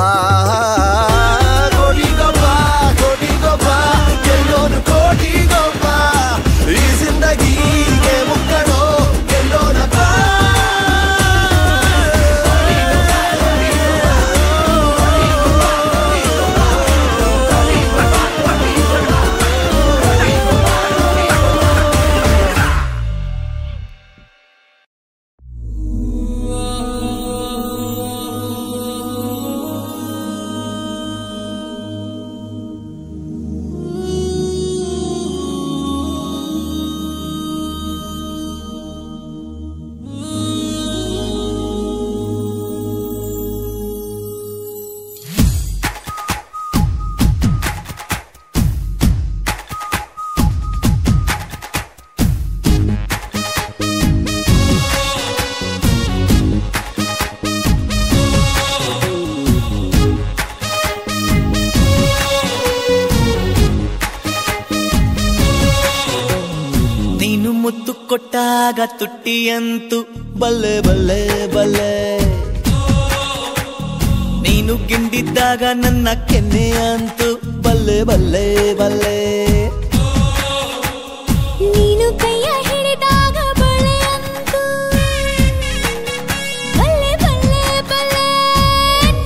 ಕೊಟ್ಟಾಗ ತುಟ್ಟಿಯಂತು ಬಲ್ಲೆ ಬಲ್ಲೆ ಬಲ್ಲೆ. ನೀನು ಗಿಂಡಿದ್ದಾಗ ನನ್ನ ಕೆನ್ನೆ ಅಂತು ಬಲ್ಲೆ ಬಲ್ಲೆ ಬಲ್ಲೆ. ನೀನು ಕೈಯ ಹಿಡಿದಾಗ ಬಳೆ ಅಂತು ಬಲ್ಲೆ ಬಲ್ಲೆ ಬಲ್ಲೆ.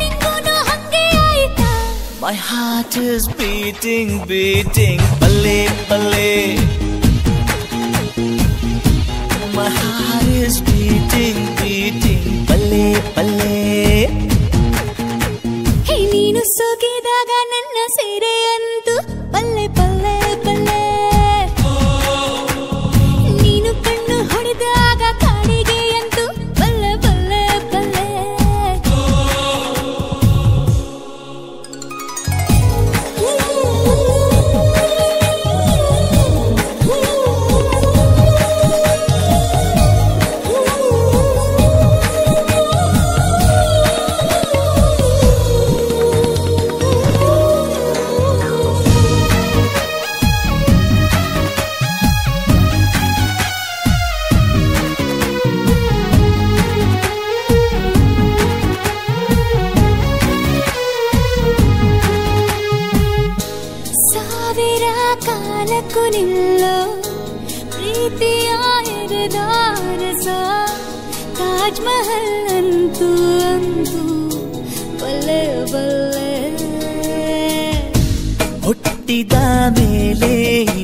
ನಿಂಗೂನು ಹಂಗೆ ಆಯ್ತಾ? My heart is beating, beating, ಬಲ್ಲೆ ಬಲ್ಲೆ. My ಹೇ ನೀನು ಸೋಕಿದಾಗ ನನ್ನ ಸೀರೆ ಪಲ್ಲೆ ಬಲ್ಲೆ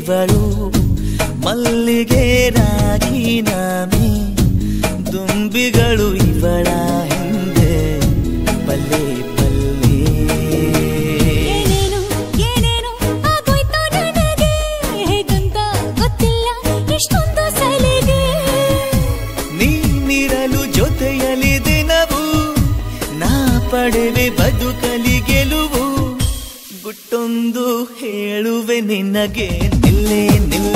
ಇವಳು ಮಲ್ಲಿಗೆ ರಾಜೀನಾಮೆ ದುಂಬಿಗಳು ನಿನಗೆ ನಿಲ್ಲೇ ನಿಲ್ಲೆ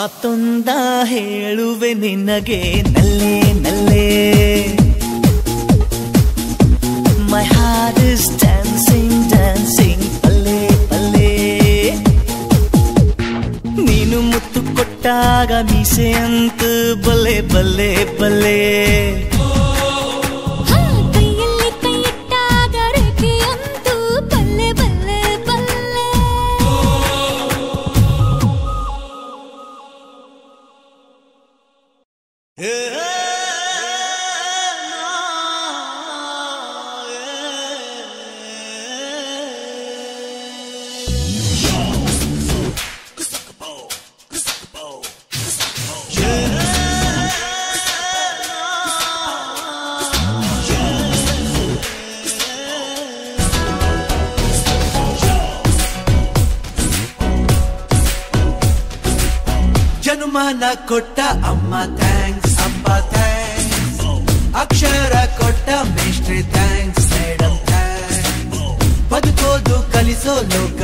ಮತ್ತೊಂದ ಹೇಳುವೆ ನಿನಗೆ ನಲ್ಲೆ ನಲ್ಲೆ my heart is dancing dancing ಪಲ್ಲೆ ಪಲ್ಲೆ ನೀನು ಮುತ್ತು ಕೊಟ್ಟಾಗ ಮೀಸೆ ಅಂತ ಬಲ್ಲೆ ಬಲ್ಲೆ ಬಲ್ಲೆ అన్న కొట్ట అమ్మ థ్యాంక్స్ అబ్బ థ్యాంక్స్ అక్షర కొట్ట మేస్ట్రీ థ్యాంక్స్ మేడం థ్యాంక్స్ పదుకోదు కలిసో లోక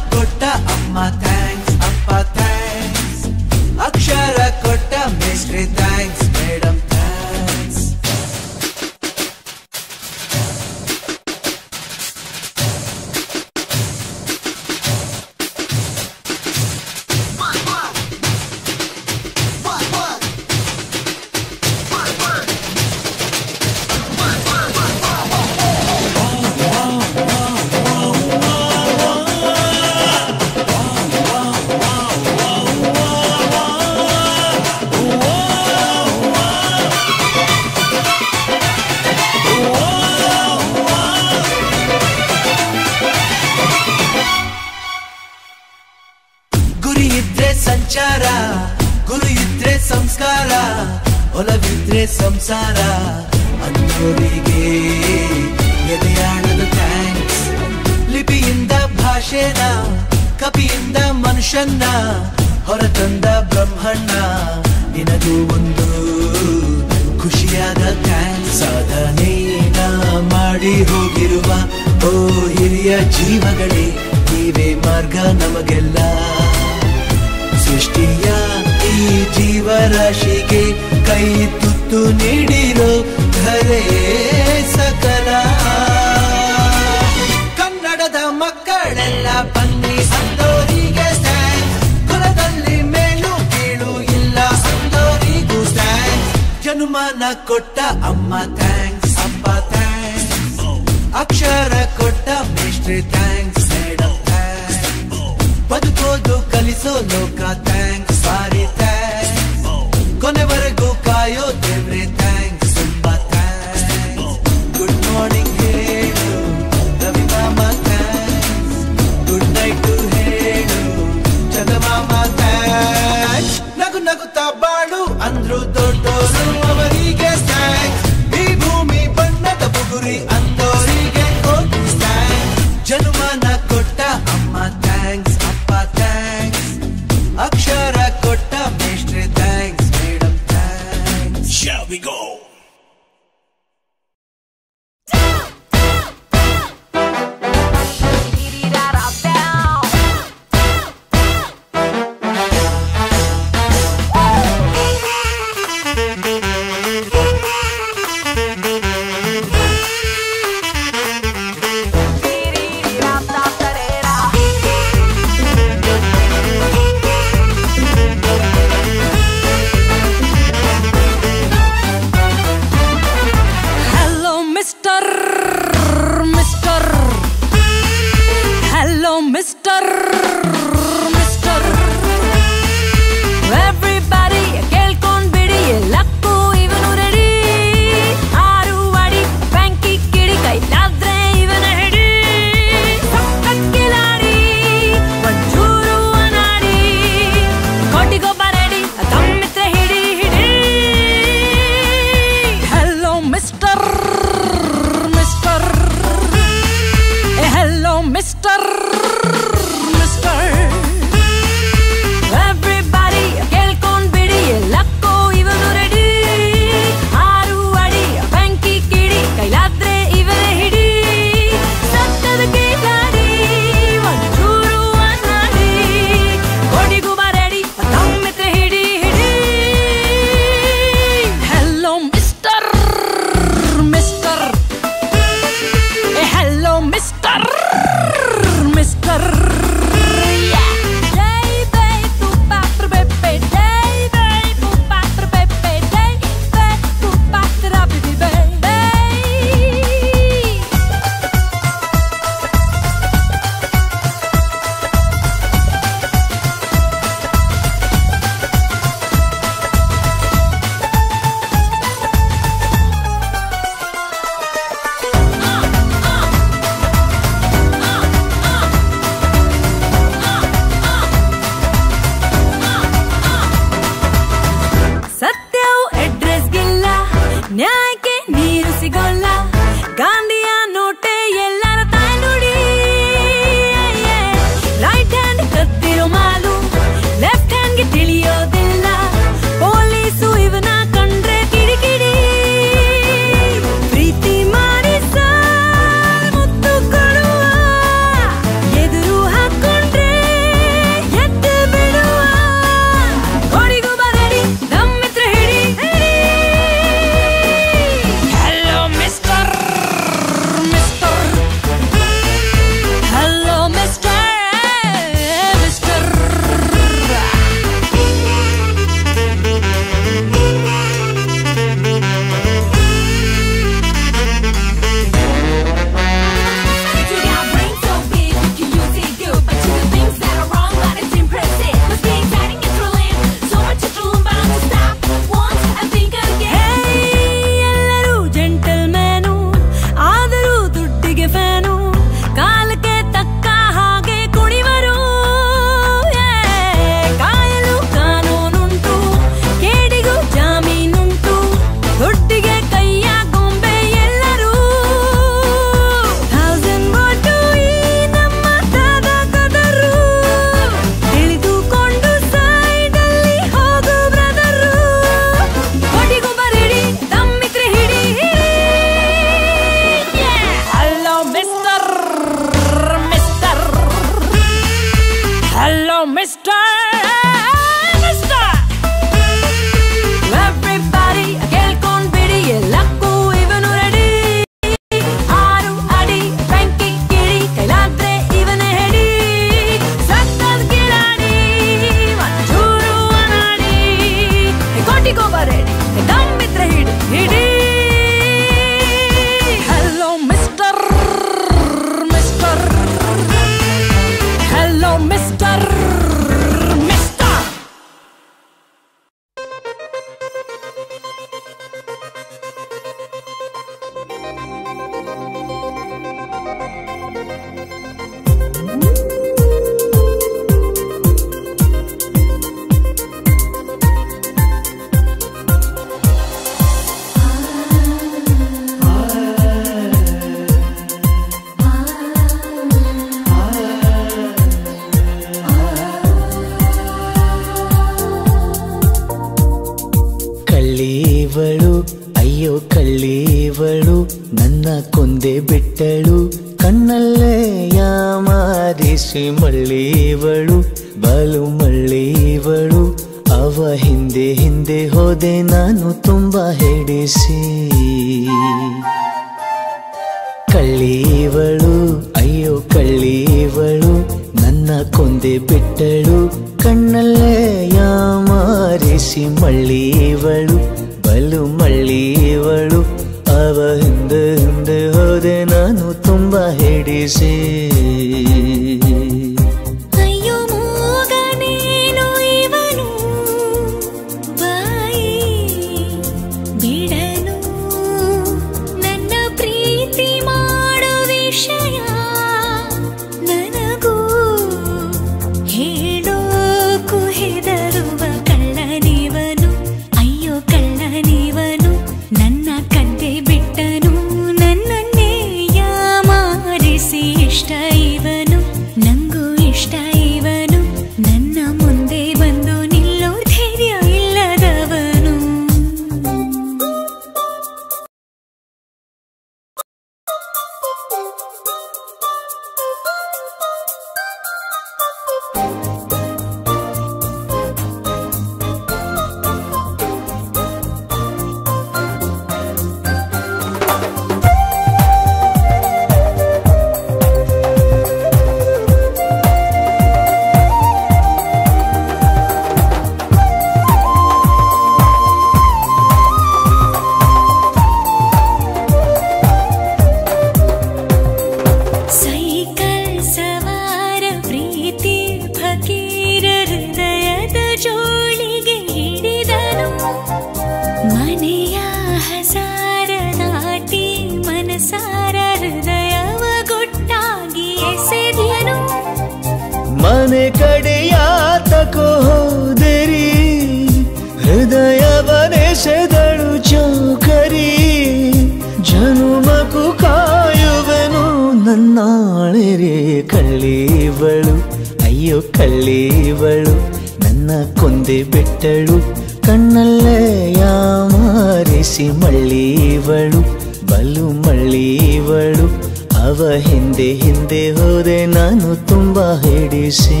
ಅವ ಹಿಂದೆ ಹಿಂದೆ ಹೋದೆ ನಾನು ತುಂಬ ಹಿಡಿಸಿ.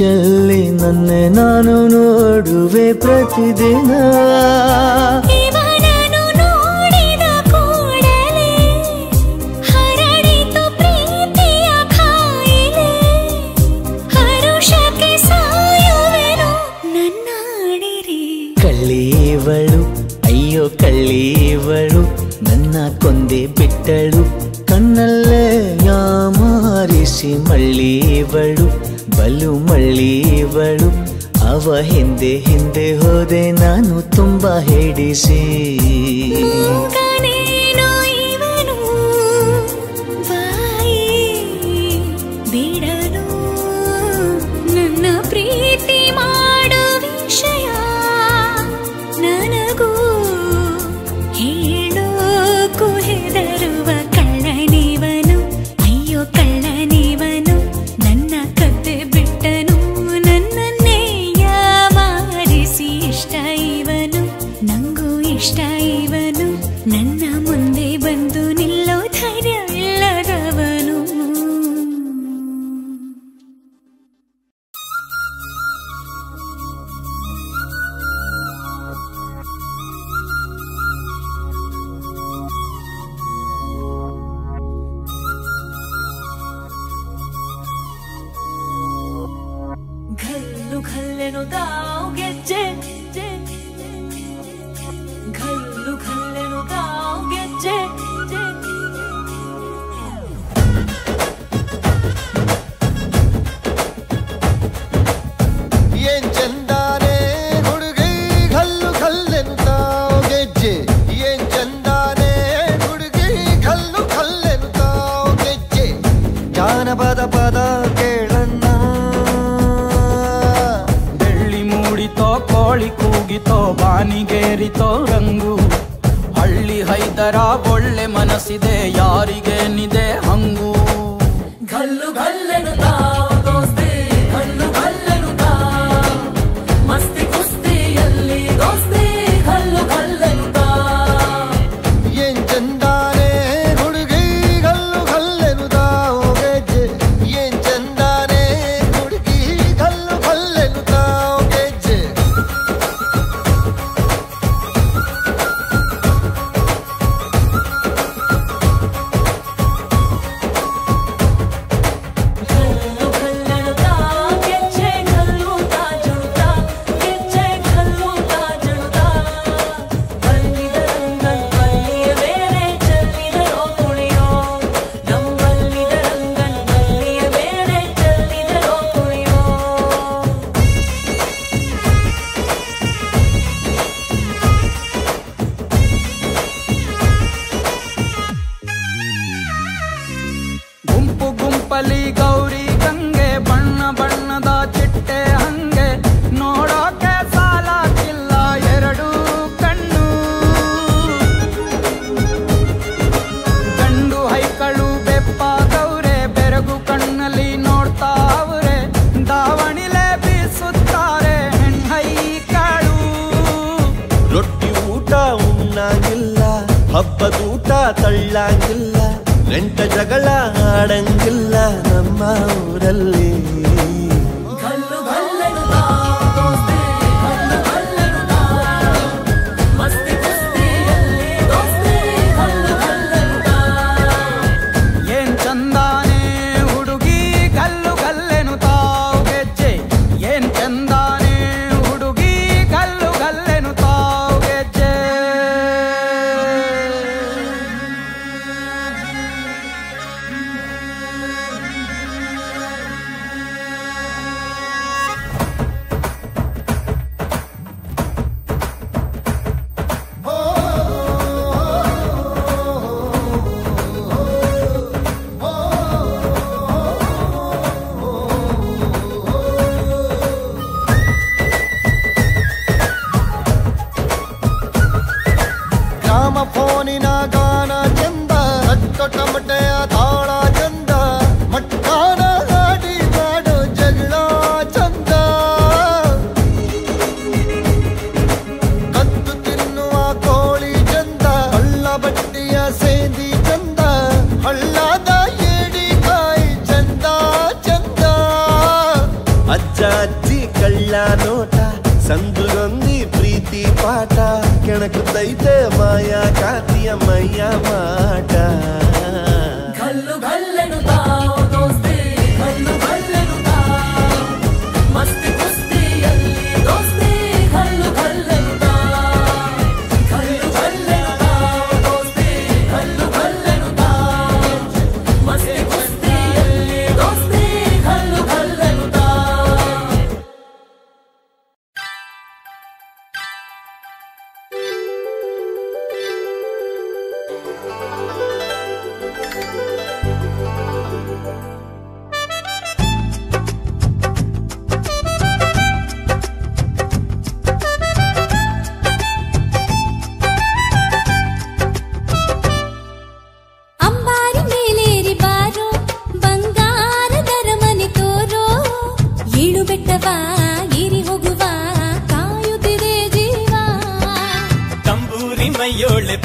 ನಿಮಿಷಲ್ಲಿ ನನ್ನ ನಾನು ನೋಡುವೆ ಪ್ರತಿದಿನ.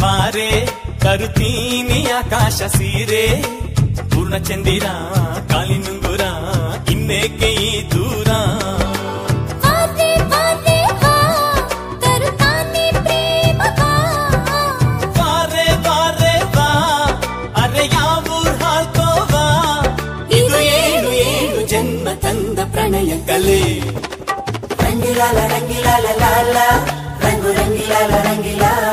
ವಾರೆ ಕರುತೀನಿ ಆಕಾಶ ಸೀರೆ ಪೂರ್ಣ ಚಂದಿರ ಕಾಲಿನುಂಗುರ ಇನ್ನೇಕೆ ಈ ದೂರ ತಂದ ಪ್ರಣಯ ಕಲೆ ರಂಗಿಲಾಲ ರಂಗಿಲಾಲ ಲಾಲ ರಂಗು ರಂಗಿಲಾಲ ರಂಗಿಲಾಲ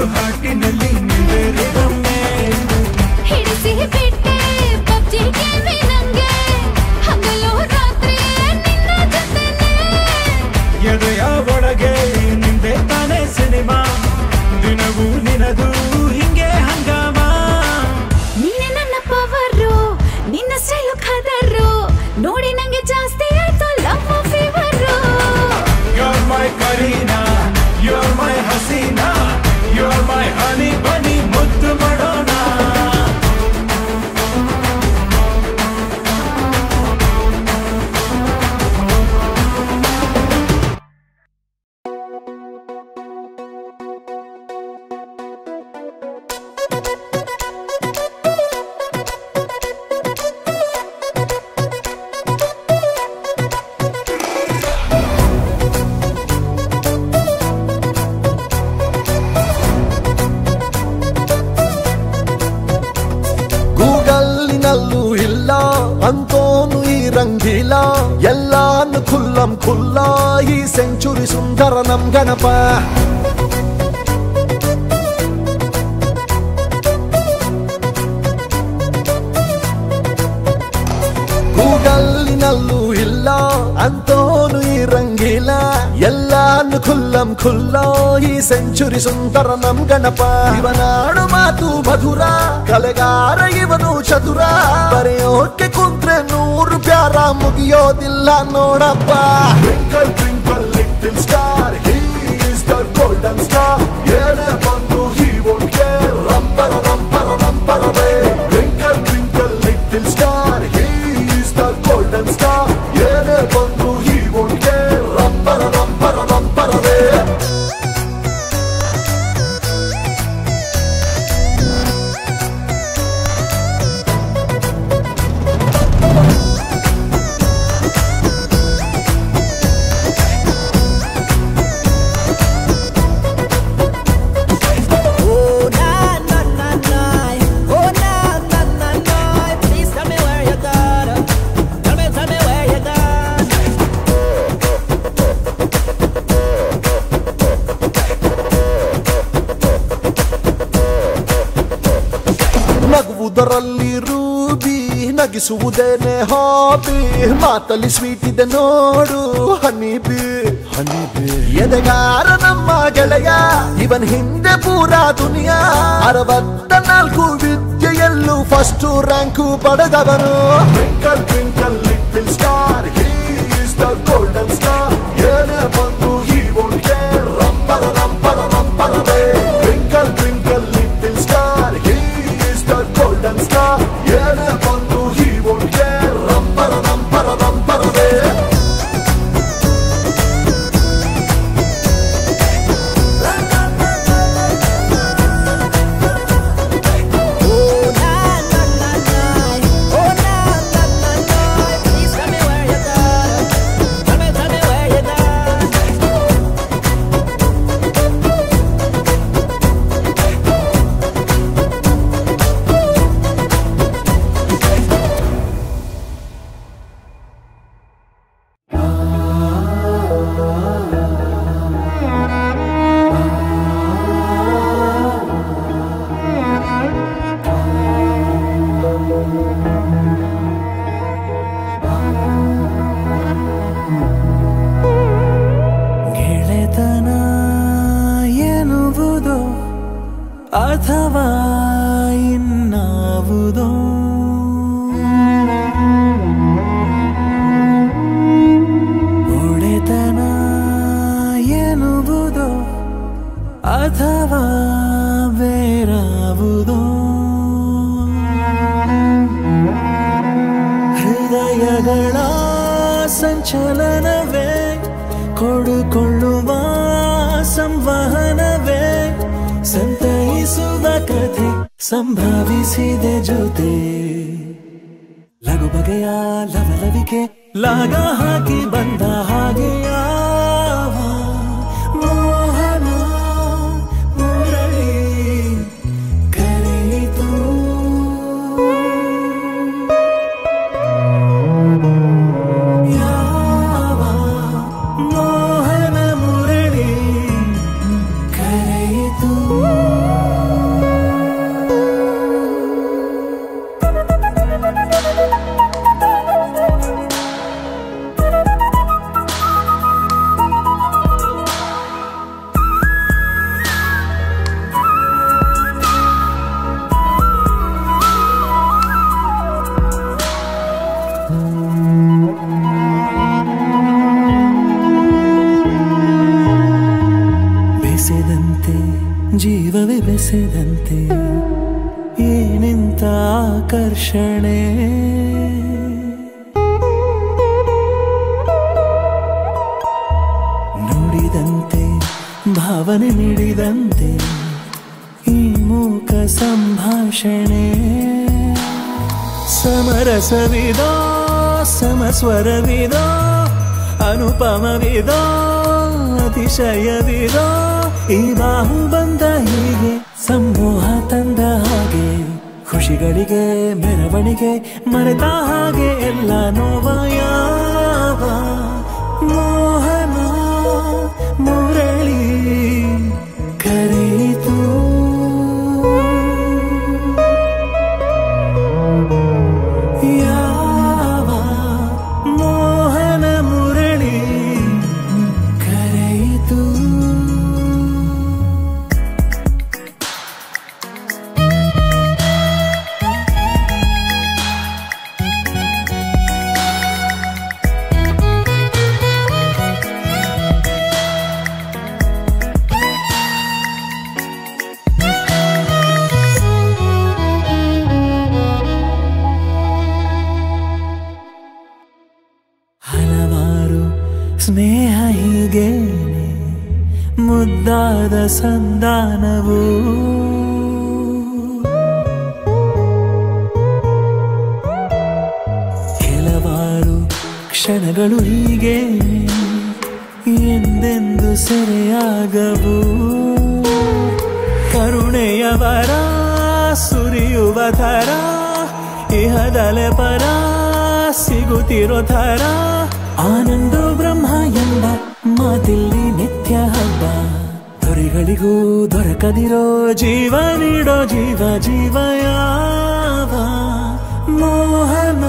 ಒಂದು ಹಾಟಿನಲ್ಲಿ శరణం గణప ನಲ್ಲು ಇಲ್ಲ ಅಂತೋನು ಈ ರಂಗಿಲ್ಲ ಎಲ್ಲಾನು ಖುಲ್ಲಂ ಖುಲ್ಲೋ ಈ ಸೆಂಚುರಿ ಸುಂದರ ನಮ್ ಗಣಪ ಇವನಾಡು ಮಾತು ಮಧುರ ಕಲೆಗಾರ ಇವನು ಚತುರ ಬರೆಯೋಕೆ ಕುಂತ್ರೆ ನೂರು ಪ್ಯಾರ ಮುಗಿಯೋದಿಲ್ಲ ನೋಡಪ್ಪ ಟ್ವಿಂಕಲ್ ಟ್ವಿಂಕಲ್ ಬೆಸುವುದೇನೆ ಹಾಬಿ ಮಾತಲ್ಲಿ ಸ್ವೀಟ್ ಇದೆ ನೋಡು ಹನಿಬಿ ಹನಿಬಿ ಎದೆಗಾರ ನಮ್ಮ ಗೆಳೆಯ ಇವನ್ ಹಿಂದೆ ಪೂರಾ ದುನಿಯಾ ಅರವತ್ತ ನಾಲ್ಕು ವಿದ್ಯೆಯಲ್ಲೂ ಫಸ್ಟ್ ರ್ಯಾಂಕು ಪಡೆದವನು twinkle twinkle little star he is the golden star ಸ್ನೇಹ ಹೀಗೆ ಮುದ್ದಾದ ಸಂಧಾನವು. ಕೆಲವಾರು ಕ್ಷಣಗಳು ಹೀಗೆ ಎಂದೆಂದು ಸೆರೆಯಾಗವು. ಕರುಣೆಯವರ ಸುರಿಯುವ ಥರ, ಇಹದಲೆ ಪರ ಸಿಗುತ್ತಿರೋ ಥರ ಆನಂದ ಮಾತಿಲ್ಲಿ ನಿತ್ಯ ಹಬ್ಬ ದೊರೆಗಳಿಗೂ ದೊರಕದಿರೋ ಜೀವ ನೀಡೋ ಜೀವ ಜೀವ ಯಾವ ಮೋಹನ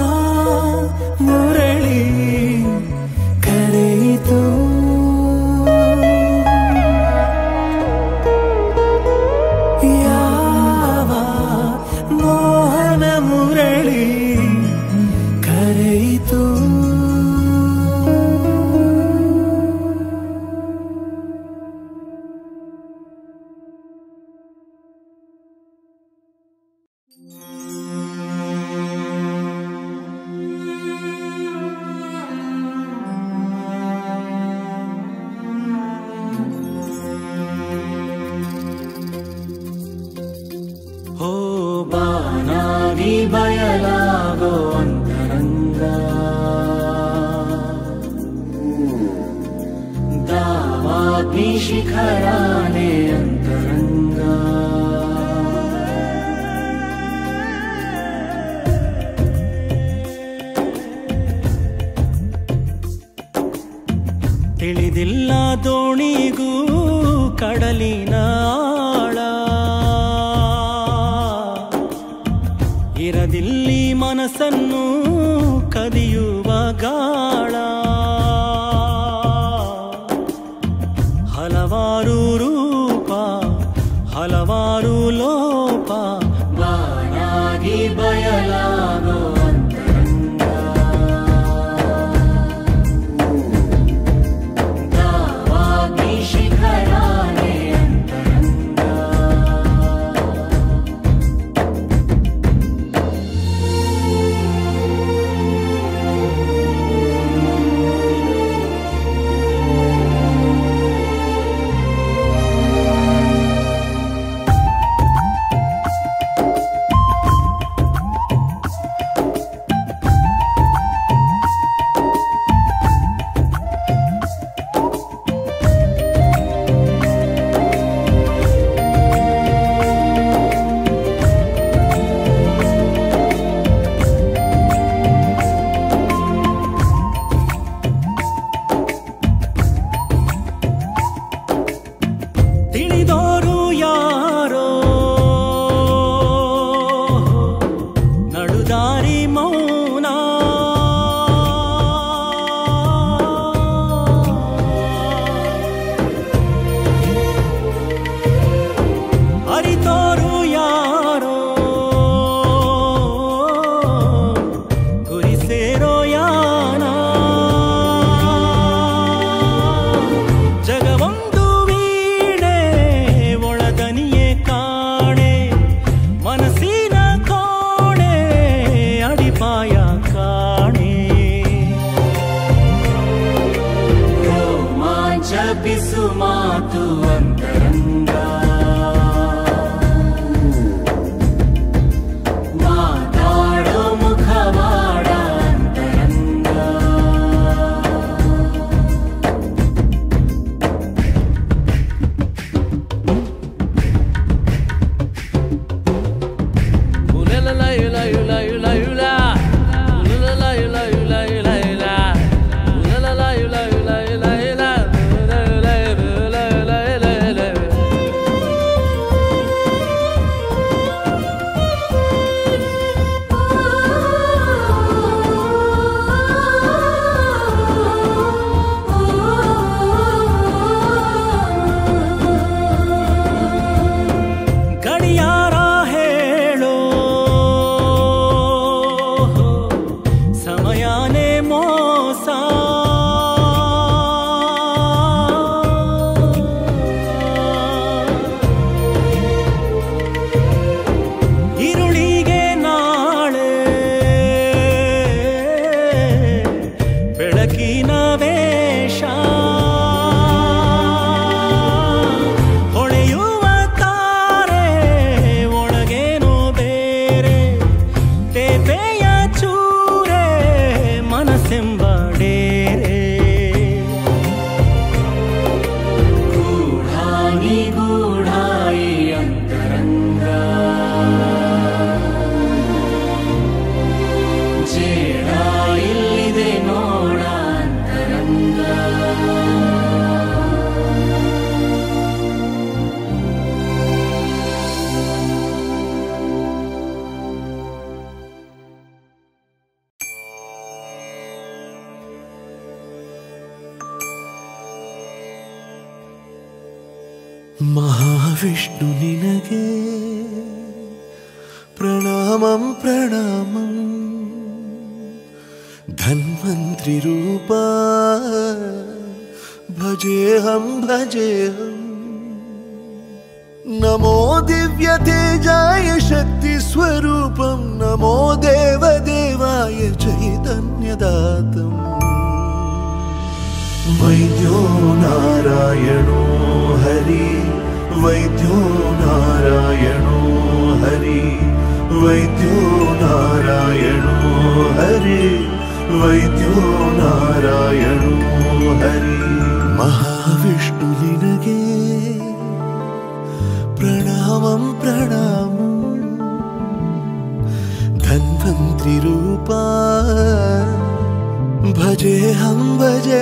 जेहं भजे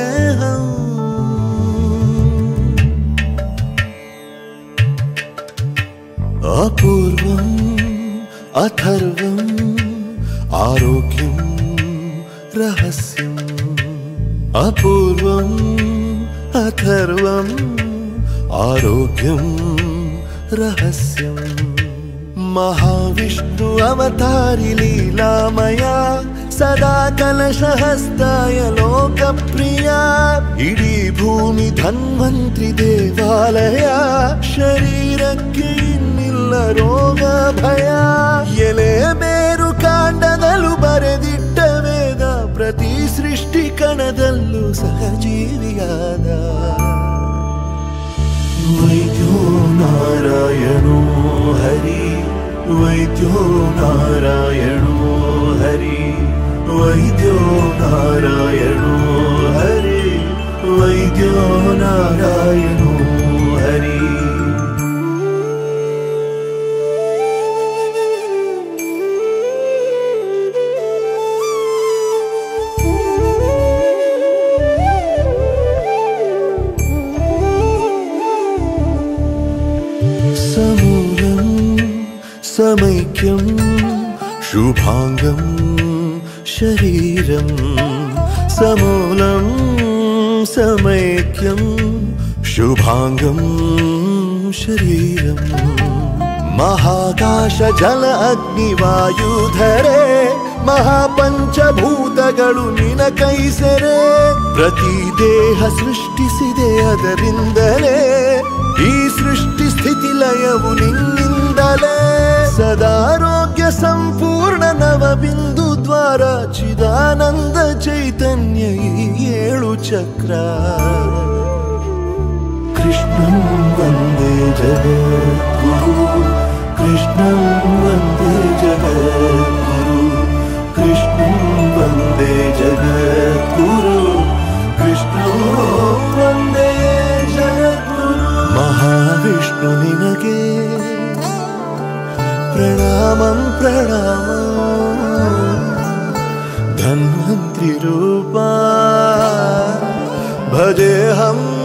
अपूर्वम् अथर्वम् आरोग्यम् रहस्यम् अपूर्वम् अथर्वम् आरोग्यम् रहस्यम् महाविष्णु अवतारि लीलामया ಸದಾ ಕಲಶಹಸ್ತಾಯ ಲೋಕಪ್ರಿಯ ಇಡೀ ಭೂಮಿ ಧನ್ವಂತ್ರಿ ದೇವಾಲಯ. ಶರೀರಕ್ಕೆ ಇನ್ನಿಲ್ಲ ರೋಗ, ಭಯ. ಎಲೆ ಬೇರು ಕಾಂಡದಲ್ಲೂ ಬರೆದಿಟ್ಟ ವೇದ. ಪ್ರತಿ ಸೃಷ್ಟಿ ಕಣದಲ್ಲೂ ಸಹಜೀವಿಯಾದ. ವೈದ್ಯೋ ನಾರಾಯಣೋ ಹರಿ. ವೈದ್ಯೋ ನಾರಾಯಣೋ വൈദ്യോ നാരായണോ ഹരി വൈദ്യോ നാരായണോ ഹരി. സമൂലം സമൈക്യം ശുഭാംഗം शरीरं समूलं समैक्यं शुभाङ्गं शरीरं महाकाश जल अग्निवायुधरे ಮಹಾಪಂಚಭೂತಗಳು ನಿನ ಕೈಸೆರೆ ಪ್ರತಿ ದೇಹ ಸೃಷ್ಟಿಸಿದೆ ಅದರಿಂದಲೇ ಈ ಸೃಷ್ಟಿ ಸ್ಥಿತಿ ಲಯವು ನಿನ್ನಿಂದಲೇ ಸದಾರೋಗ್ಯ ಸಂಪೂರ್ಣ ನವಬಿಂದು ದ್ವಾರ ಚಿದಾನಂದ ಚೈತನ್ಯ ಈ ಏಳು ಚಕ್ರ कृष्णं वन्दे जगद्गुरु कृष्णं वन्दे जगद्गुरु कृष्णं वन्दे जगद्गुरु कृष्णं वन्दे जगद्गुरु महाविष्णु निनगे प्रणामं प्रणामम् धन्वन्त्रिरूपा। भजेऽहम्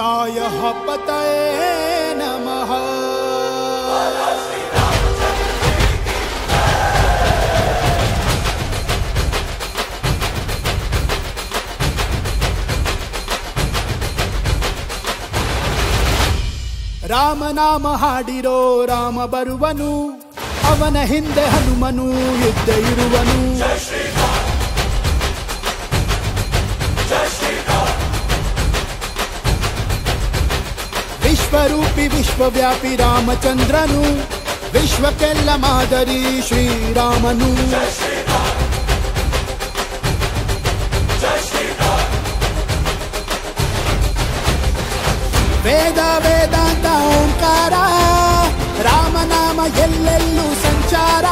सीताय पतये नमः ರಾಮನಾಮ ಹಾಡಿರೋ ರಾಮ ಬರುವನು ಅವನ ಹಿಂದೆ ಹನುಮನು ಯುದ್ಧ ಇರುವನು ವಿಶ್ವರೂಪಿ ವಿಶ್ವವ್ಯಾಪಿ ರಾಮಚಂದ್ರನು ವಿಶ್ವಕ್ಕೆಲ್ಲ ಮಾದರಿ ಶ್ರೀರಾಮನು. ವೇದ ವೇದಾಂತ ಓಂಕಾರ ರಾಮನಾಮ ಎಲ್ಲೆಲ್ಲೂ ಸಂಚಾರ.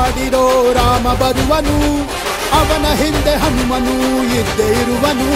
ಹಾಡಿರೋ ರಾಮ ಬರುವನು ಅವನ ಹಿಂದೆ ಹನುಮನು ಇದ್ದೇ ಇರುವನು.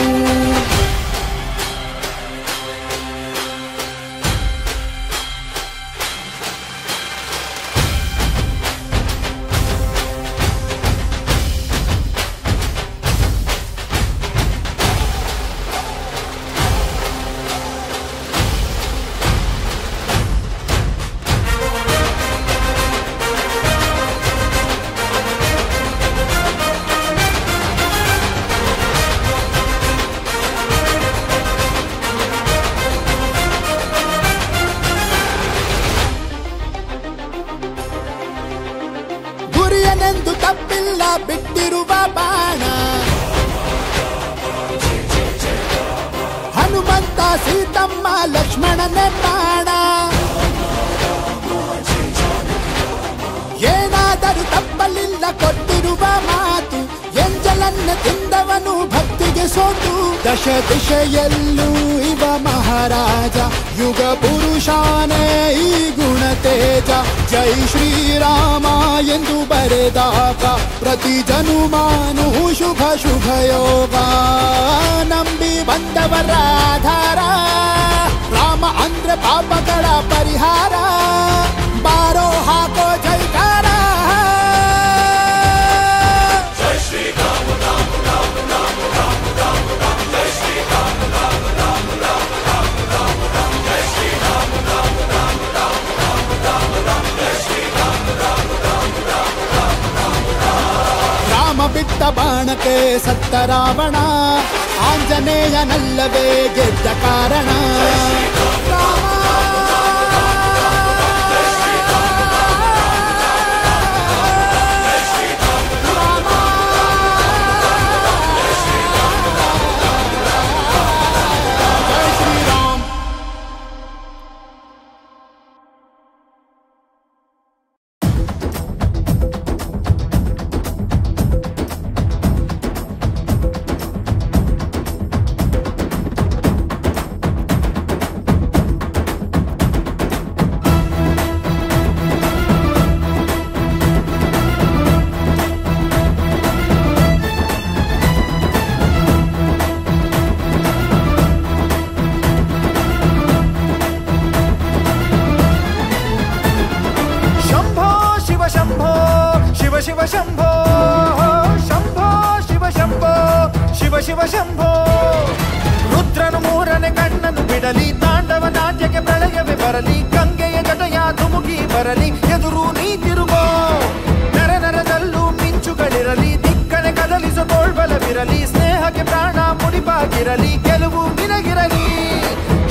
ఎరలి గెలువు గిరగిరని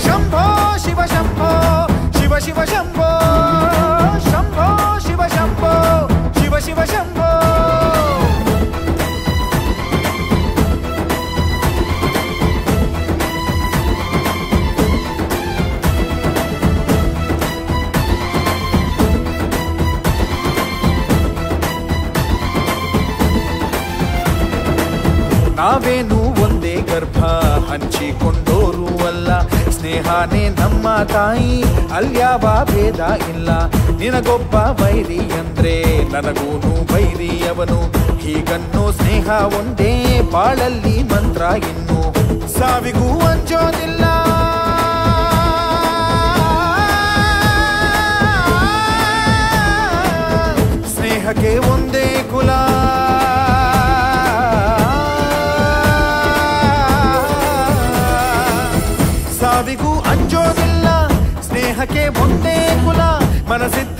శంభో శివ శంభో శివ శివ శంభో ಸ್ನೇಹನೇ ನಮ್ಮ ತಾಯಿ. ಅಲ್ಯಾವ ಭೇದ ಇಲ್ಲ. ನಿನಗೊಬ್ಬ ವೈರಿ ಅಂದ್ರೆ ನನಗೂನು ವೈರಿ ಅವನು ಹೀಗನ್ನು ಸ್ನೇಹ ಒಂದೇ ಬಾಳಲ್ಲಿ ಮಂತ್ರ ಇನ್ನು. ಸಾವಿಗೂ ಅಂಜೋದಿಲ್ಲ. ಸ್ನೇಹಕ್ಕೆ ಒಂದೇ ಮನಸ್ಸಿದ್ರೆ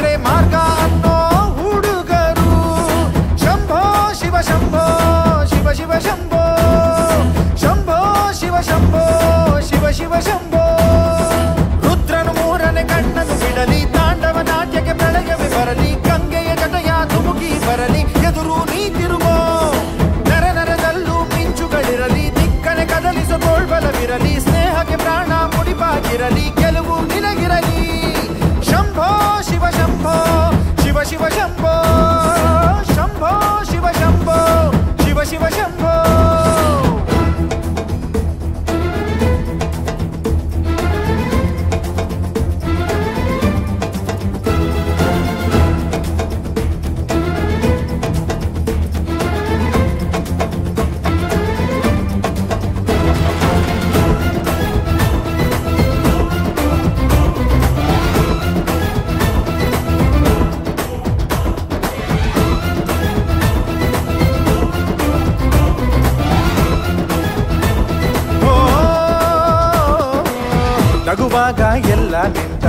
ನಗುವಾಗ ಎಲ್ಲ ನಿಂತ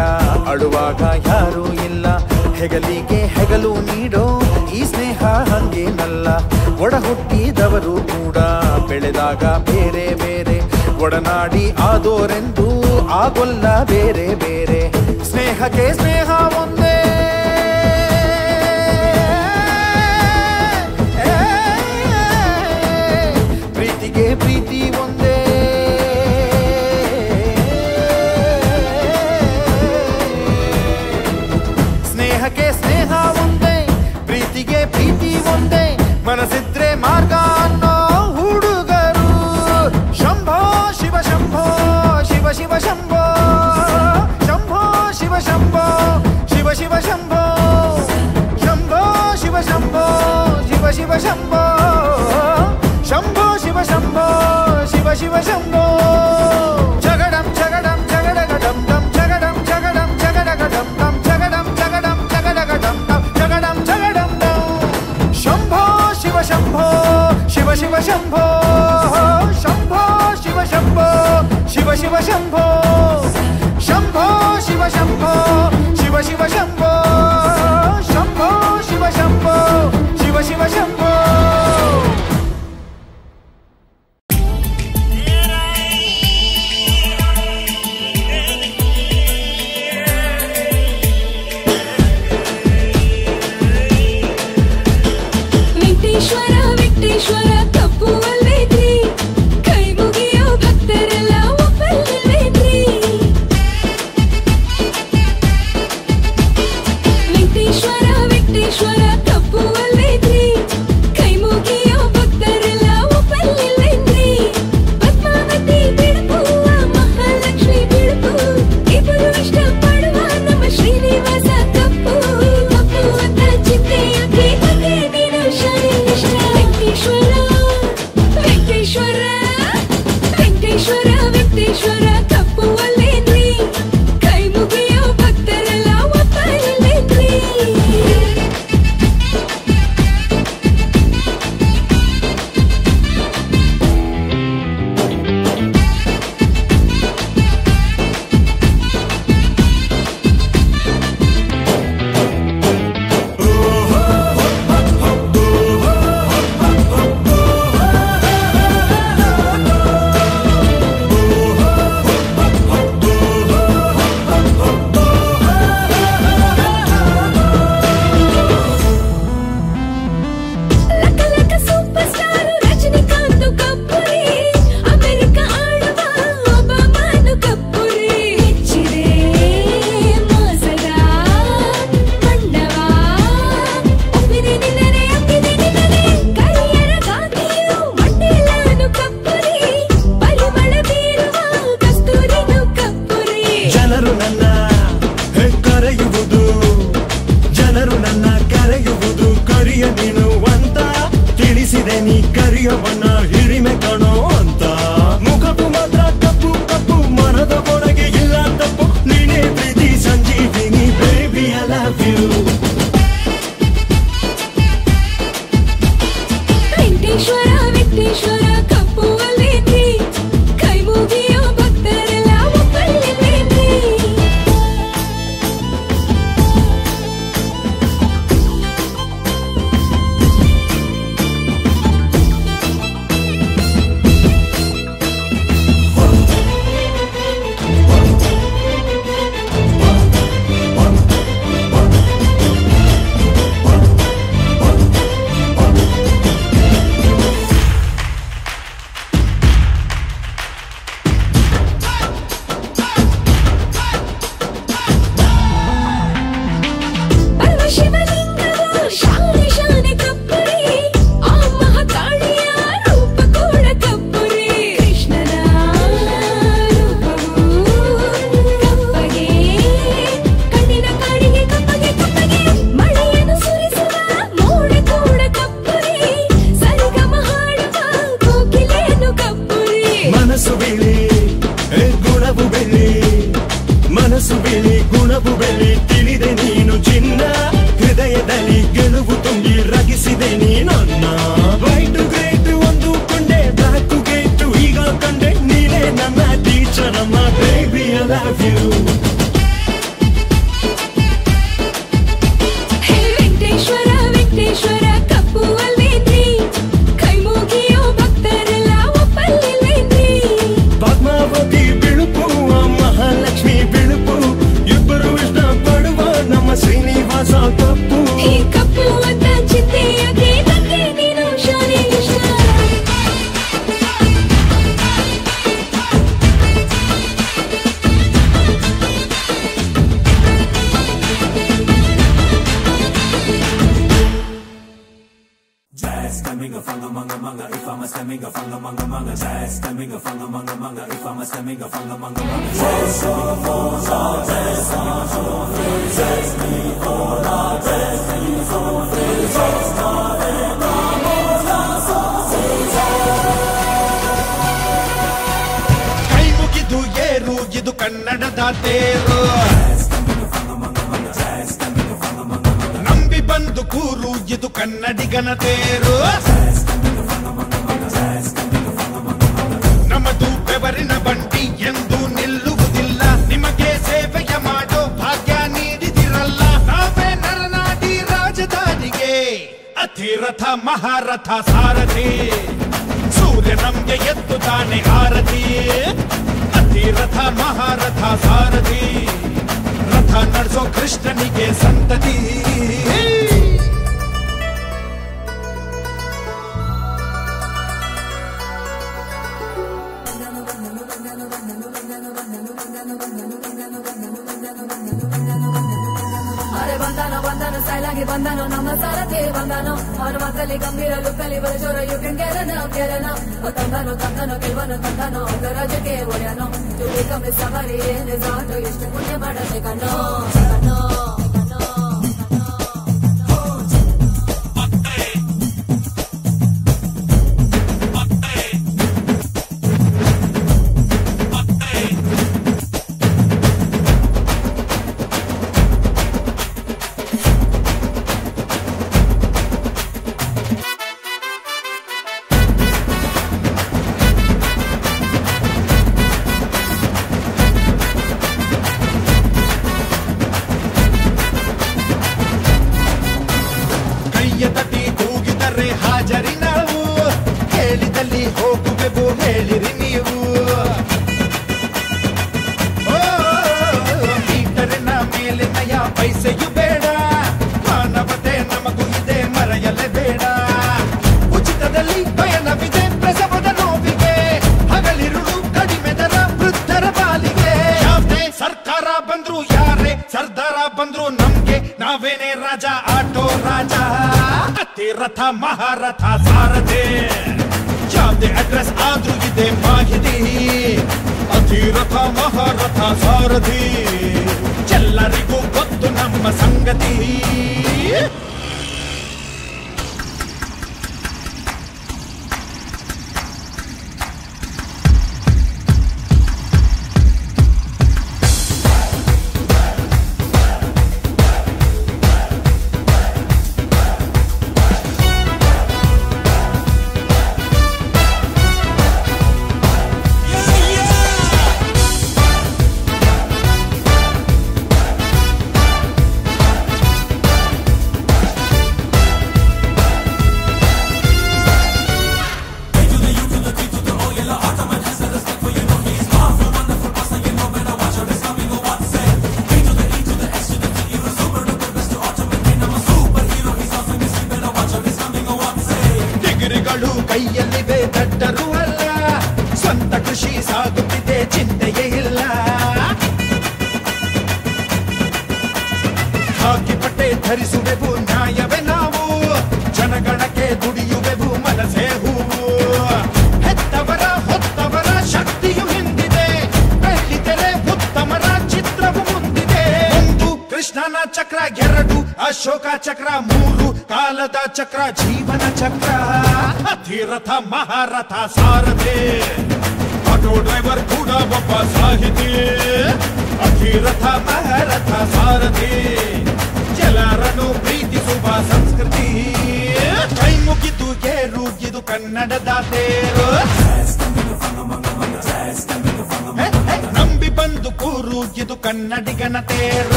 ಅಳುವಾಗ ಯಾರೂ ಇಲ್ಲ. ಹೆಗಲಿಗೆ ಹೆಗಲು ನೀಡೋ ಈ ಸ್ನೇಹ ಹಂಗೇನಲ್ಲ ಒಡ ಹುಟ್ಟಿದವರು ಕೂಡ ಬೆಳೆದಾಗ ಬೇರೆ ಬೇರೆ. ಒಡನಾಡಿ ಆದೋರೆಂದು ಆಗೊಲ್ಲ ಬೇರೆ ಬೇರೆ. ಸ್ನೇಹಕ್ಕೆ ಸ್ನೇಹ ಒಂದೇ ಮನಸ್ಸಿದ್ರೆ ಮಾರ್ಗ ಅನ್ನೋ ಹುಡುಗರು ಶಂಭೋ ಶಿವ ಶಂಭೋ ಶಿವ ಶಿವ ಶಂಭೋ ಶಂಭೋ ಶಿವ ಶಂಭೋ ಶಿವ ಶಿವ ಶಂಭೋ ಶಂಭೋ ಶಿವ ಶಂಭೋ ಶಿವ ಶಿವ ಶಂಭೋ ಶಂಭೋ ಶಿವ ಶಂಭೋ ಶಿವ ಶಿವ ಶಂಭೋ 샴보 샴보 시바 샴보 시바 시바 샴보 샴보 시바 샴보 시바 시바 샴보 샴보 시바 샴보 시바 시바 샴보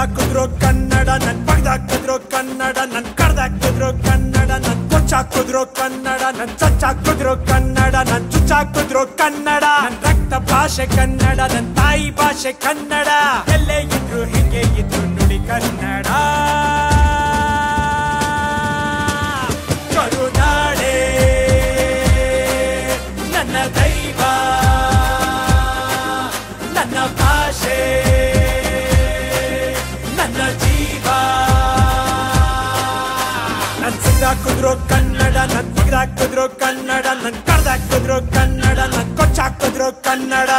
ಸಿಗ್ದಾಕಿದ್ರು ಕನ್ನಡ, ನನ್ ಪಗ್ದಾಕಿದ್ರು ಕನ್ನಡ, ನನ್ ಕಡ್ದಾಕಿದ್ರು ಕನ್ನಡ, ನನ್ ಕೊಚ್ಚಾಕಿದ್ರು ಕನ್ನಡ, ನನ್ ಚಚ್ಚಾಕಿದ್ರು ಕನ್ನಡ, ನನ್ ಚುಚ್ಚಾಕಿದ್ರು ಕನ್ನಡ. ನನ್ ರಕ್ತ ಭಾಷೆ ಕನ್ನಡ, ನನ್ ತಾಯಿ ಭಾಷೆ ಕನ್ನಡ. ಎಲ್ಲೇ ಇದ್ರು, ಹೀಗೆ ಇದ್ರು ನುಡಿ ಕನ್ನಡ. ಕರುನಾಡೆ ನನ್ನ ದೈವ. ಕನ್ನಡ ನನ್ ತೆಗ್ದಾಕಿದ್ರು ಕನ್ನಡ ನನ್ ಕಡ್ದಾಕಿದ್ರು ಕನ್ನಡ ನನ್ ಕೊಚ್ಚಾಕಿದ್ರು ಕನ್ನಡ.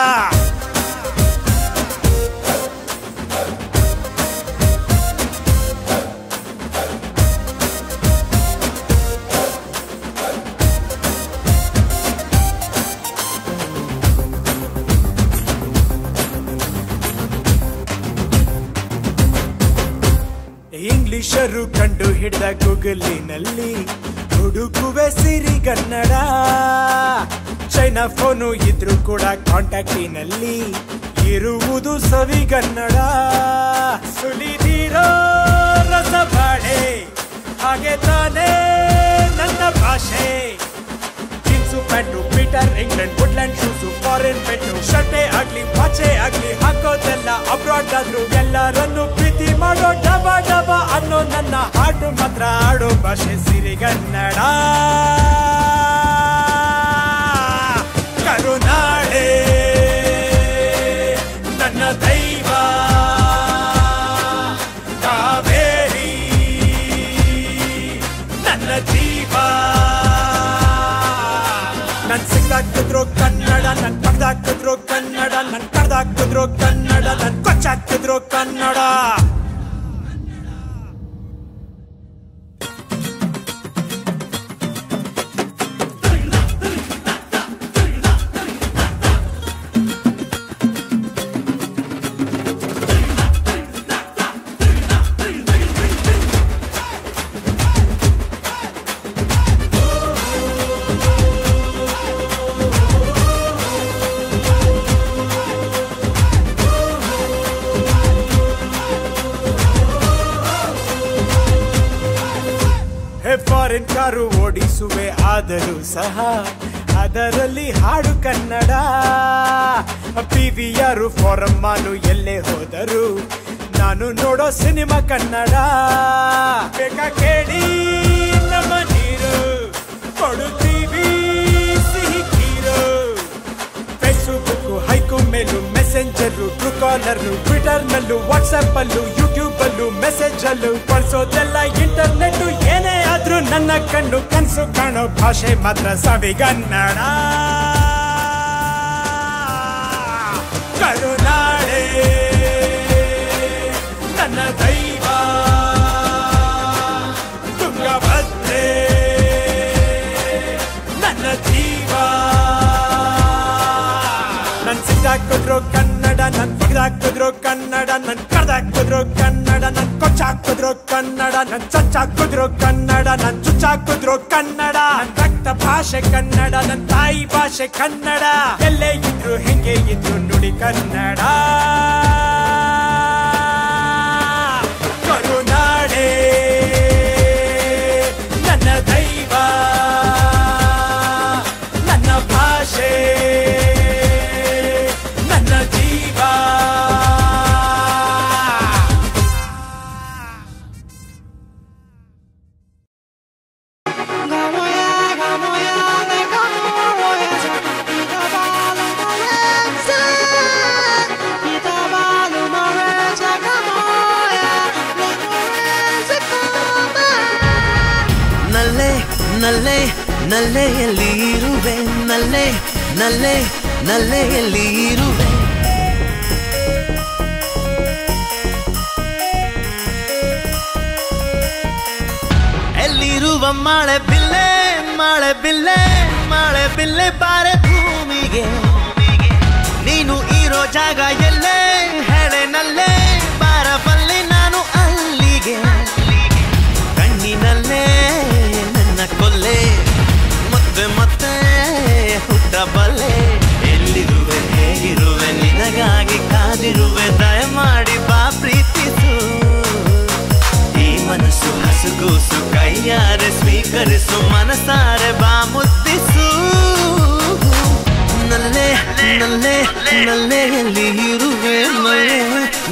ಇಂಗ್ಲಿಷರು ಕಂಡು ಹಿಡ್ದ ಗೂಗಲಿನಲ್ಲಿ ಹುಡುಕುವೆ ಸಿರಿ ಕನ್ನಡ. ಚೈನಾ ಫೋನು ಇದ್ರು ಕೂಡ ಕಾಂಟ್ಯಾಕ್ಟಿನಲ್ಲಿ ಇರುವುದು ಸವಿಗನ್ನಡ ಸುಲಿದಿರೋ ರಸಬಾಳೆ ಹಾಗೆ ತಾನೇ ನನ್ನ ಭಾಷೆ. ತಿನ್ಸು pant Peter England Woodland shoes foreign ಪೆಟ್ಟು ಶರ್ಟೆ ಆಗ್ಲಿ ಪಾಚೆ ಆಗ್ಲಿ, ಹಾಕೋದೆಲ್ಲ ಅಬ್ರಾಡ್ ಆದ್ರೂ ಎಲ್ಲರನ್ನು ಪ್ರೀತಿ ಮಾಡೋ ಡಬ ಡಬ ಅನ್ನೋ ನನ್ನ ಹಾಡು ಮಾತ್ರ. ಆಡೋ ಭಾಷೆ ಸಿರಿಗನ್ನಡ ಕರುನಾಡೆ ಸಿಗ್ದಾಕಿದ್ರು ಕನ್ನಡ ನನ್ ಕಡ್ದಾಕಿದ್ರು ಕನ್ನಡ ನನ್ ಕಡ್ದಾಕಿದ್ರು ಕನ್ನಡ ನನ್ ಕೊಚ್ಚಾಕಿದ್ರು ಕನ್ನಡ. ಆದರೂ ಸಹ ಅದರಲ್ಲಿ ಹಾಡು Kannada. P V R forum ಮಾನು ಎಲ್ಲೇ ಹೋದರು ನಾನು ನೋಡೋ ಸಿನಿಮಾ ಕನ್ನಡ. ಬೇಕಾ ಕೇಳಿ ನಮ್ಮ ನೀರು, ಕೊಡುತ್ತೀವಿ ಸಿಹಿ ಕೀರು ಫೇಸ್ಬುಕ್ ಹೈಕು ಮೇಲು ಮೆಸೆಂಜರ್ ಟ್ರೂ ಕಾಲರ್ ಟ್ವಿಟರ್ ನಲ್ಲೂ ವಾಟ್ಸ್ಆಪ್ ಅಲ್ಲೂ ಯೂಟ್ಯೂಬ್ ಅಲ್ಲೂ ಮೆಸೇಜ್ ಅಲ್ಲೂ ಬಳಸೋದೆಲ್ಲ ಇಂಟರ್ನೆಟ್ ಏನೇ ಆದ್ರೂ ನನ್ನ ಕಣ್ಣು ಕನ್ಸು ಕಾಣೋ ಭಾಷೆ ಮಾತ್ರ ಸವಿಗನ್ನಡ ಕರುನಾಡೆ ನನ್ನ ದೈವ ನನ್ ಕನ್ನಡ ನನ್ ಕನ್ನಡ, ನನ್ ಕಡ್ದಾಕಿದ್ರು ಕನ್ನಡ, ನನ್ ಕೊಚ್ಚಾಕಿದ್ರು ಕನ್ನಡ, ನನ್ ಚಚ್ಚಾಕಿದ್ರು ಕನ್ನಡ, ನನ್ ಚುಚ್ಚಾಕಿದ್ರು ಕನ್ನಡ. ನನ್ ರಕ್ತ ಭಾಷೆ ಕನ್ನಡ, ನನ್ ತಾಯಿ ಭಾಷೆ ಕನ್ನಡ. ಎಲ್ಲೇ ಇದ್ರು, ಹೆಂಗೆ ಇದ್ರು, ನುಡಿ ಕನ್ನಡ. ನಲ್ಲೆಯಲ್ಲಿ ಇರುವೆ ನಲ್ಲೆ ನಲ್ಲೆ ನಲ್ಲೆಯಲ್ಲಿ ಇರುವೆ ಎಲ್ಲಿರುವ ಮಾಳೆ ಬಿಲ್ಲೆ ಮಾಳೆ ಬಿಲ್ಲೆ ಮಾಳೆ ಬಿಲ್ಲೆ, ಬಾರೆ ಭೂಮಿಗೆ. ನೀನು ಇರೋ ಜಾಗ ಎಲ್ಲೇ ಹುಟ್ಟಬಲ್ಲೆ ಎಲ್ಲಿರುವೆ, ಹೇಗಿರುವೆ, ನಿನಗಾಗಿ ಕಾದಿರುವೆ, ದಯಮಾಡಿ ಬಾ ಪ್ರೀತಿಸು. ಈ ಮನಸ್ಸು ಹಸುಗೂಸು, ಕೈಯಾರೆ ಸ್ವೀಕರಿಸು, ಮನಸಾರೆ ಬಾ ಮುದ್ದಿಸು. ನಲ್ಲೆ ನಲ್ಲೆ, ನಲ್ಲೆಯಲ್ಲಿ ಇರುವೆ ಮಳೆ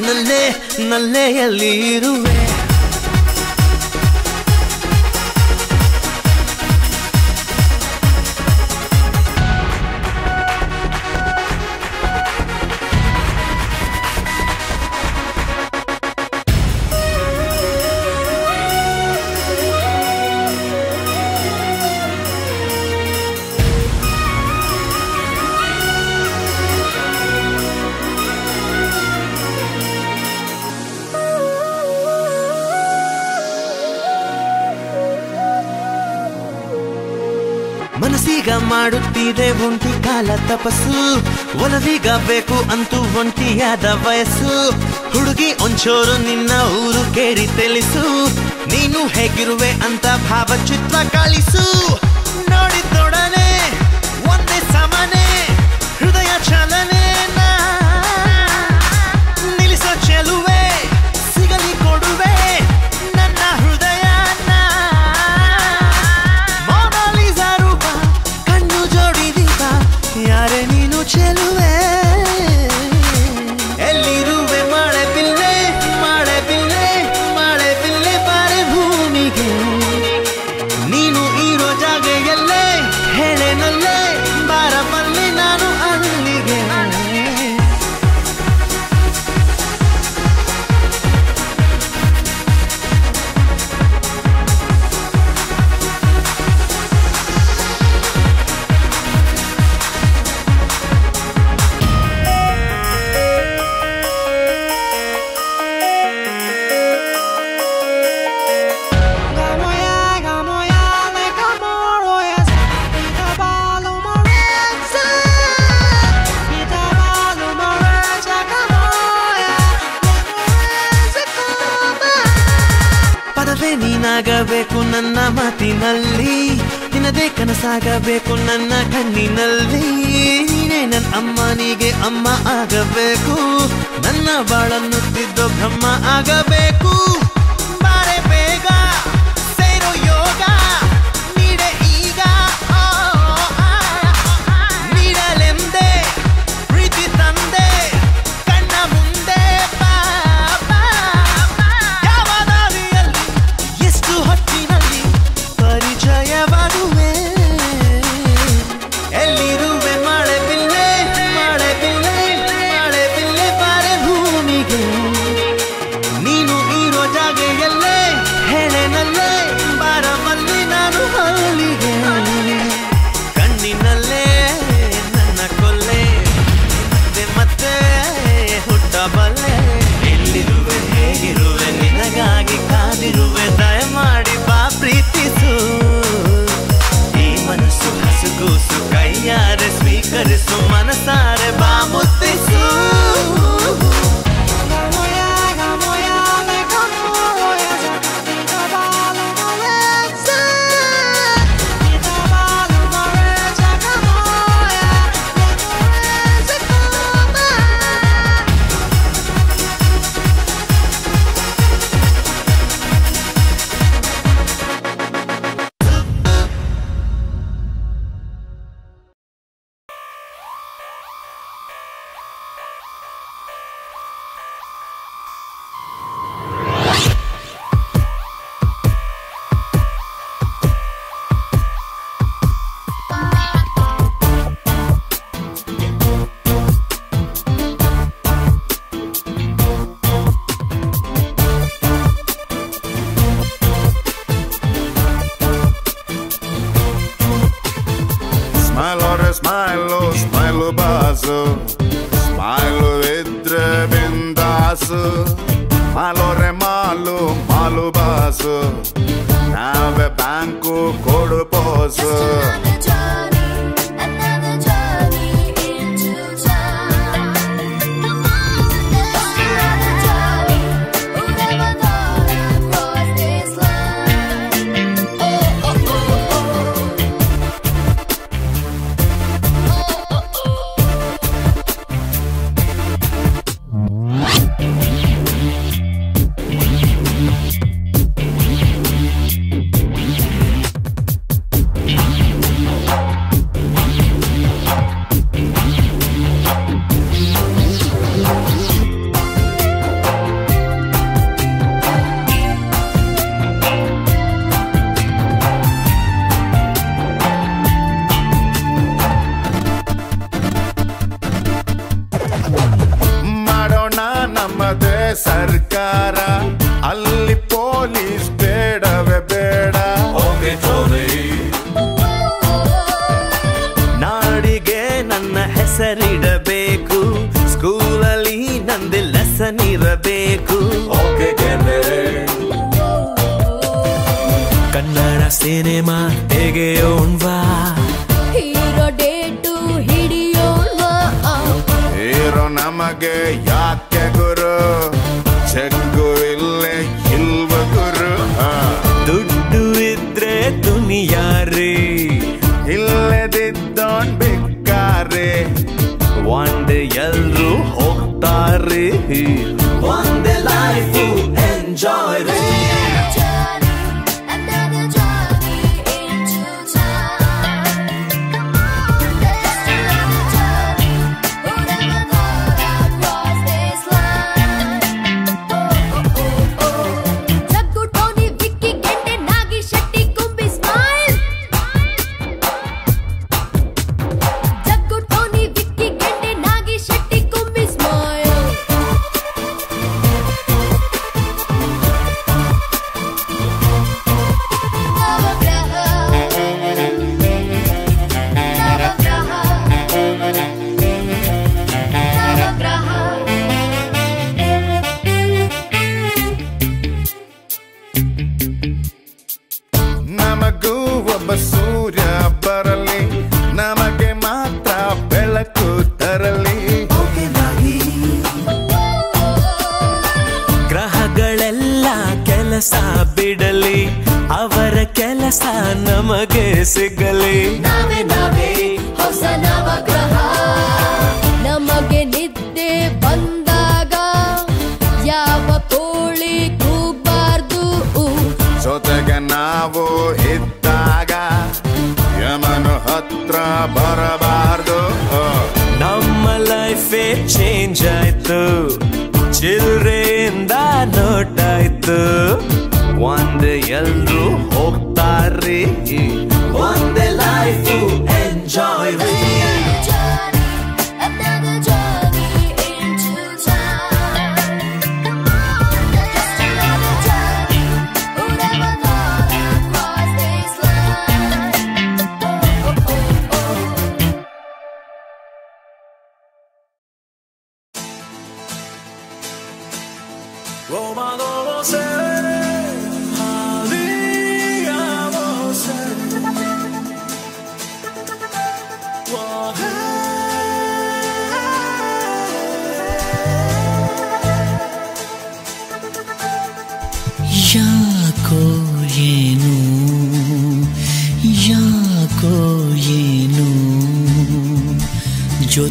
ನಲ್ಲೆ, ನಲ್ಲೆಯಲ್ಲಿ ಇರುವೆ. ಒಂಟಿ ಕಾಲ ತಪಸ್ಸು, ಒಲವಿಗ ಬೇಕು ಅಂತೂ ಒಂಟಿಯಾದ ವಯಸ್ಸು. ಹುಡುಗಿ ಒಂಚೂರು ನಿನ್ನ ಊರು ಕೇಳಿ ತಿಳಿಸು. ನೀನು ಹೇಗಿರುವೆ ಅಂತ ಭಾವಚಿತ್ರ ಕಳಿಸು. ನೋಡಿದೊಡನೆ ಒಂದೇ ಸಮನೆ, ಹೃದಯ ಚಲನೆ. ಕನಸಾಗಬೇಕು ನನ್ನ ಕಣ್ಣಿನಲ್ಲಿ. ನೀನೇ ನನ್ನ ಅಮ್ಮನಿಗೆ ಅಮ್ಮ ಆಗಬೇಕು. ನನ್ನ ಬಾಳನ್ನು ತಿದ್ದೋ ಬ್ರಹ್ಮ ಆಗಬೇಕು.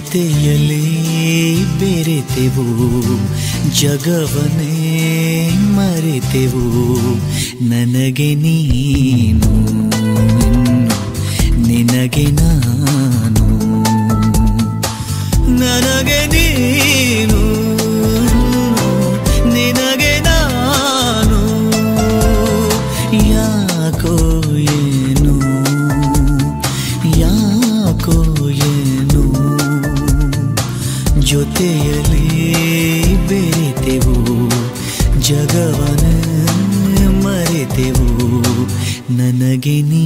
ಜೊತೆಯಲೇ ಬೆರೆತೆವು ಜಗವನೇ ಮರೆತೆವು. ನನಗೆ ನೀನು ನಿನಗೆ ನಾ ಜೊತೆಯಲಿ ಬೇತೆವು ಜಗವನ ಮರೆತೆವು. ನನಗೆ ನೀ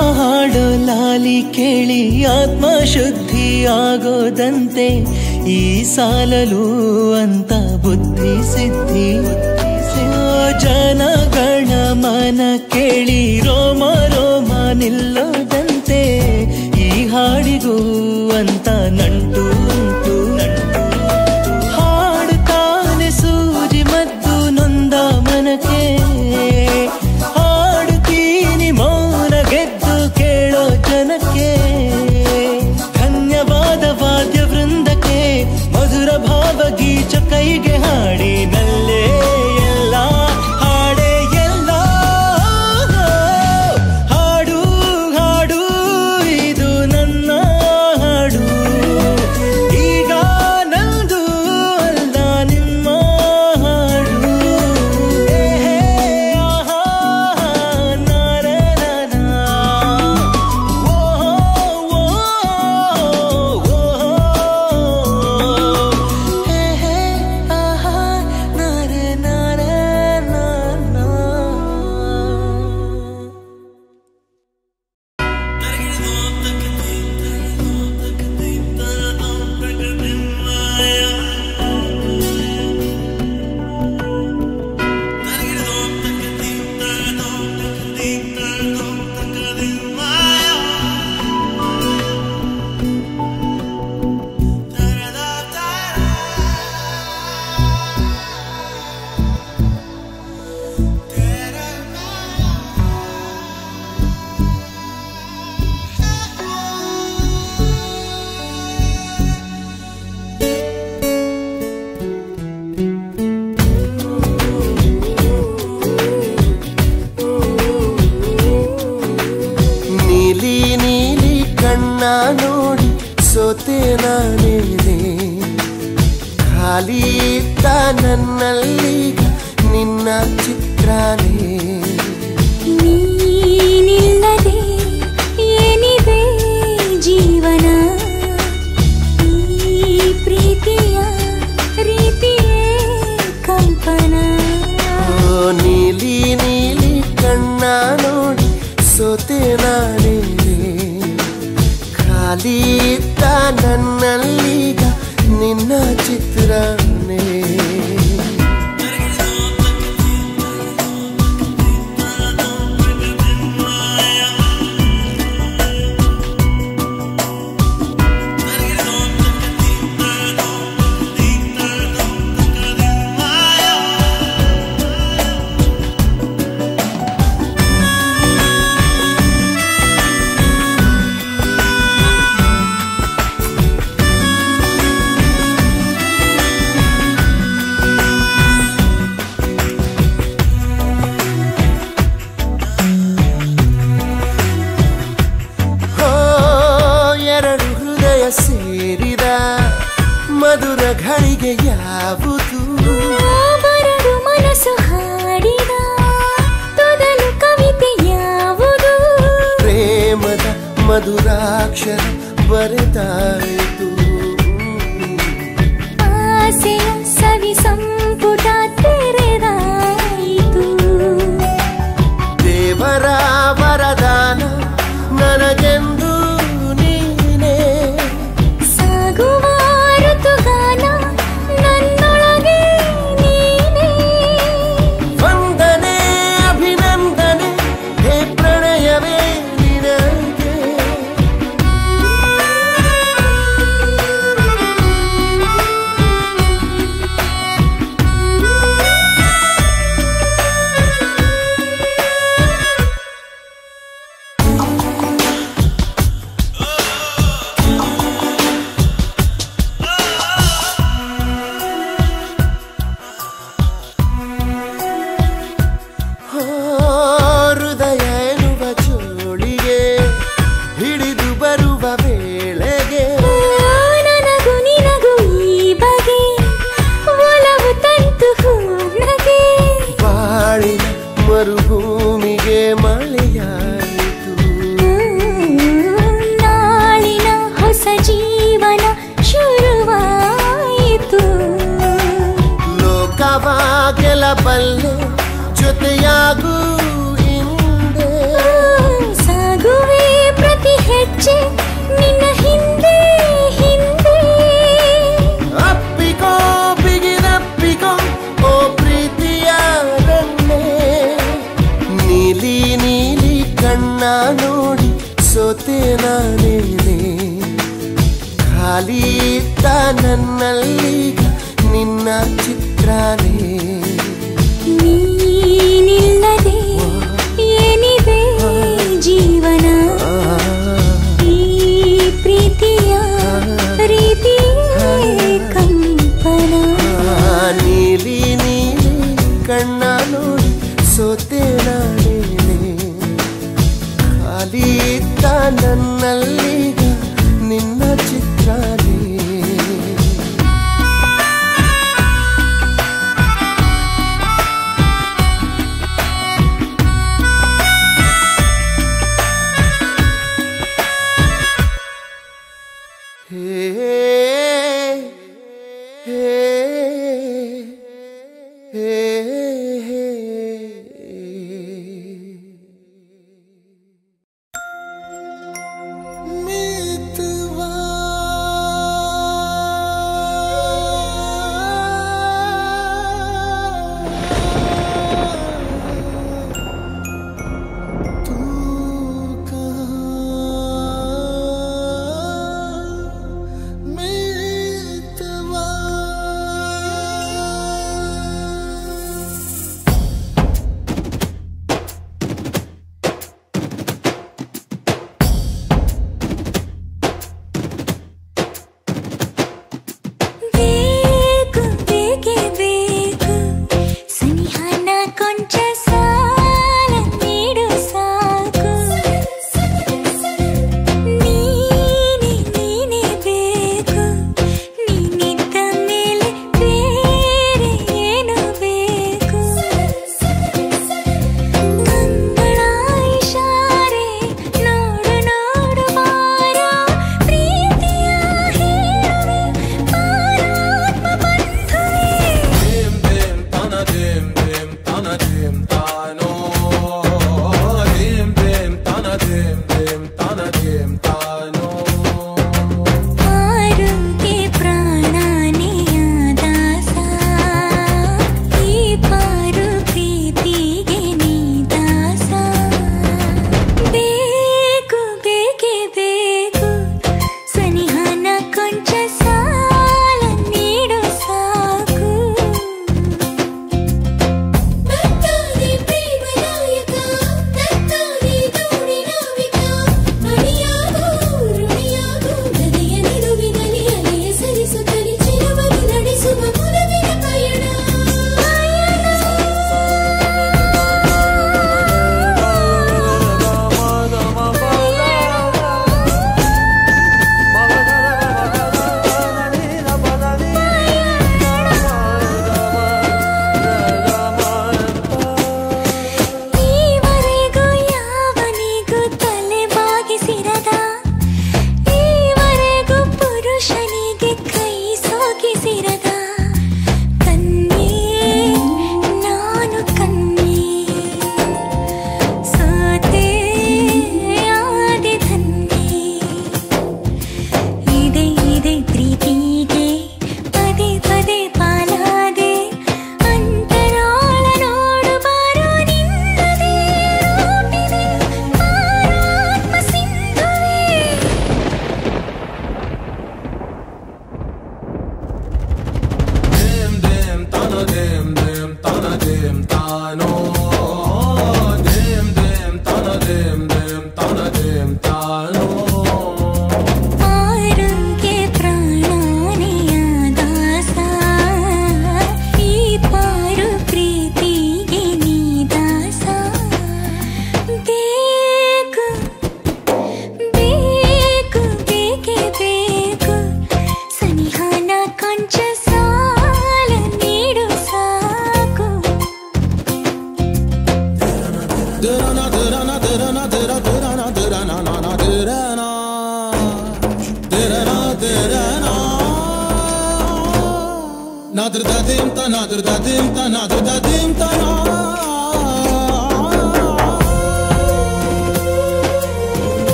ಹಾಡೋ ಲಾಲಿ ಕೇಳಿ ಆತ್ಮ ಶುದ್ಧಿ ಆಗೋದಂತೆ ಈ ಸಾಲಲು ಅಂತ ಬುದ್ಧಿ ಸಿದ್ಧಿ. ಜನಗಣ ಮನ ಕೇಳಿ ರೋಮ ರೋಮ ನಿಲ್ಲೋದಂತೆ ಈ ಹಾಡಿಗೂ ಅಂತ ನನ್ನ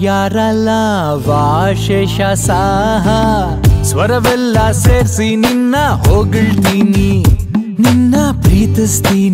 ಯಾರಲ್ಲ ವಾಶೇಷ ಸಾಹ. ಸ್ವರವೆಲ್ಲ ಸೇರಿಸಿ ನಿನ್ನ ಹೊಗಳ್ತೀನಿ. ನಿನ್ನ ಪ್ರೀತಿಸ್ತೀನಿ.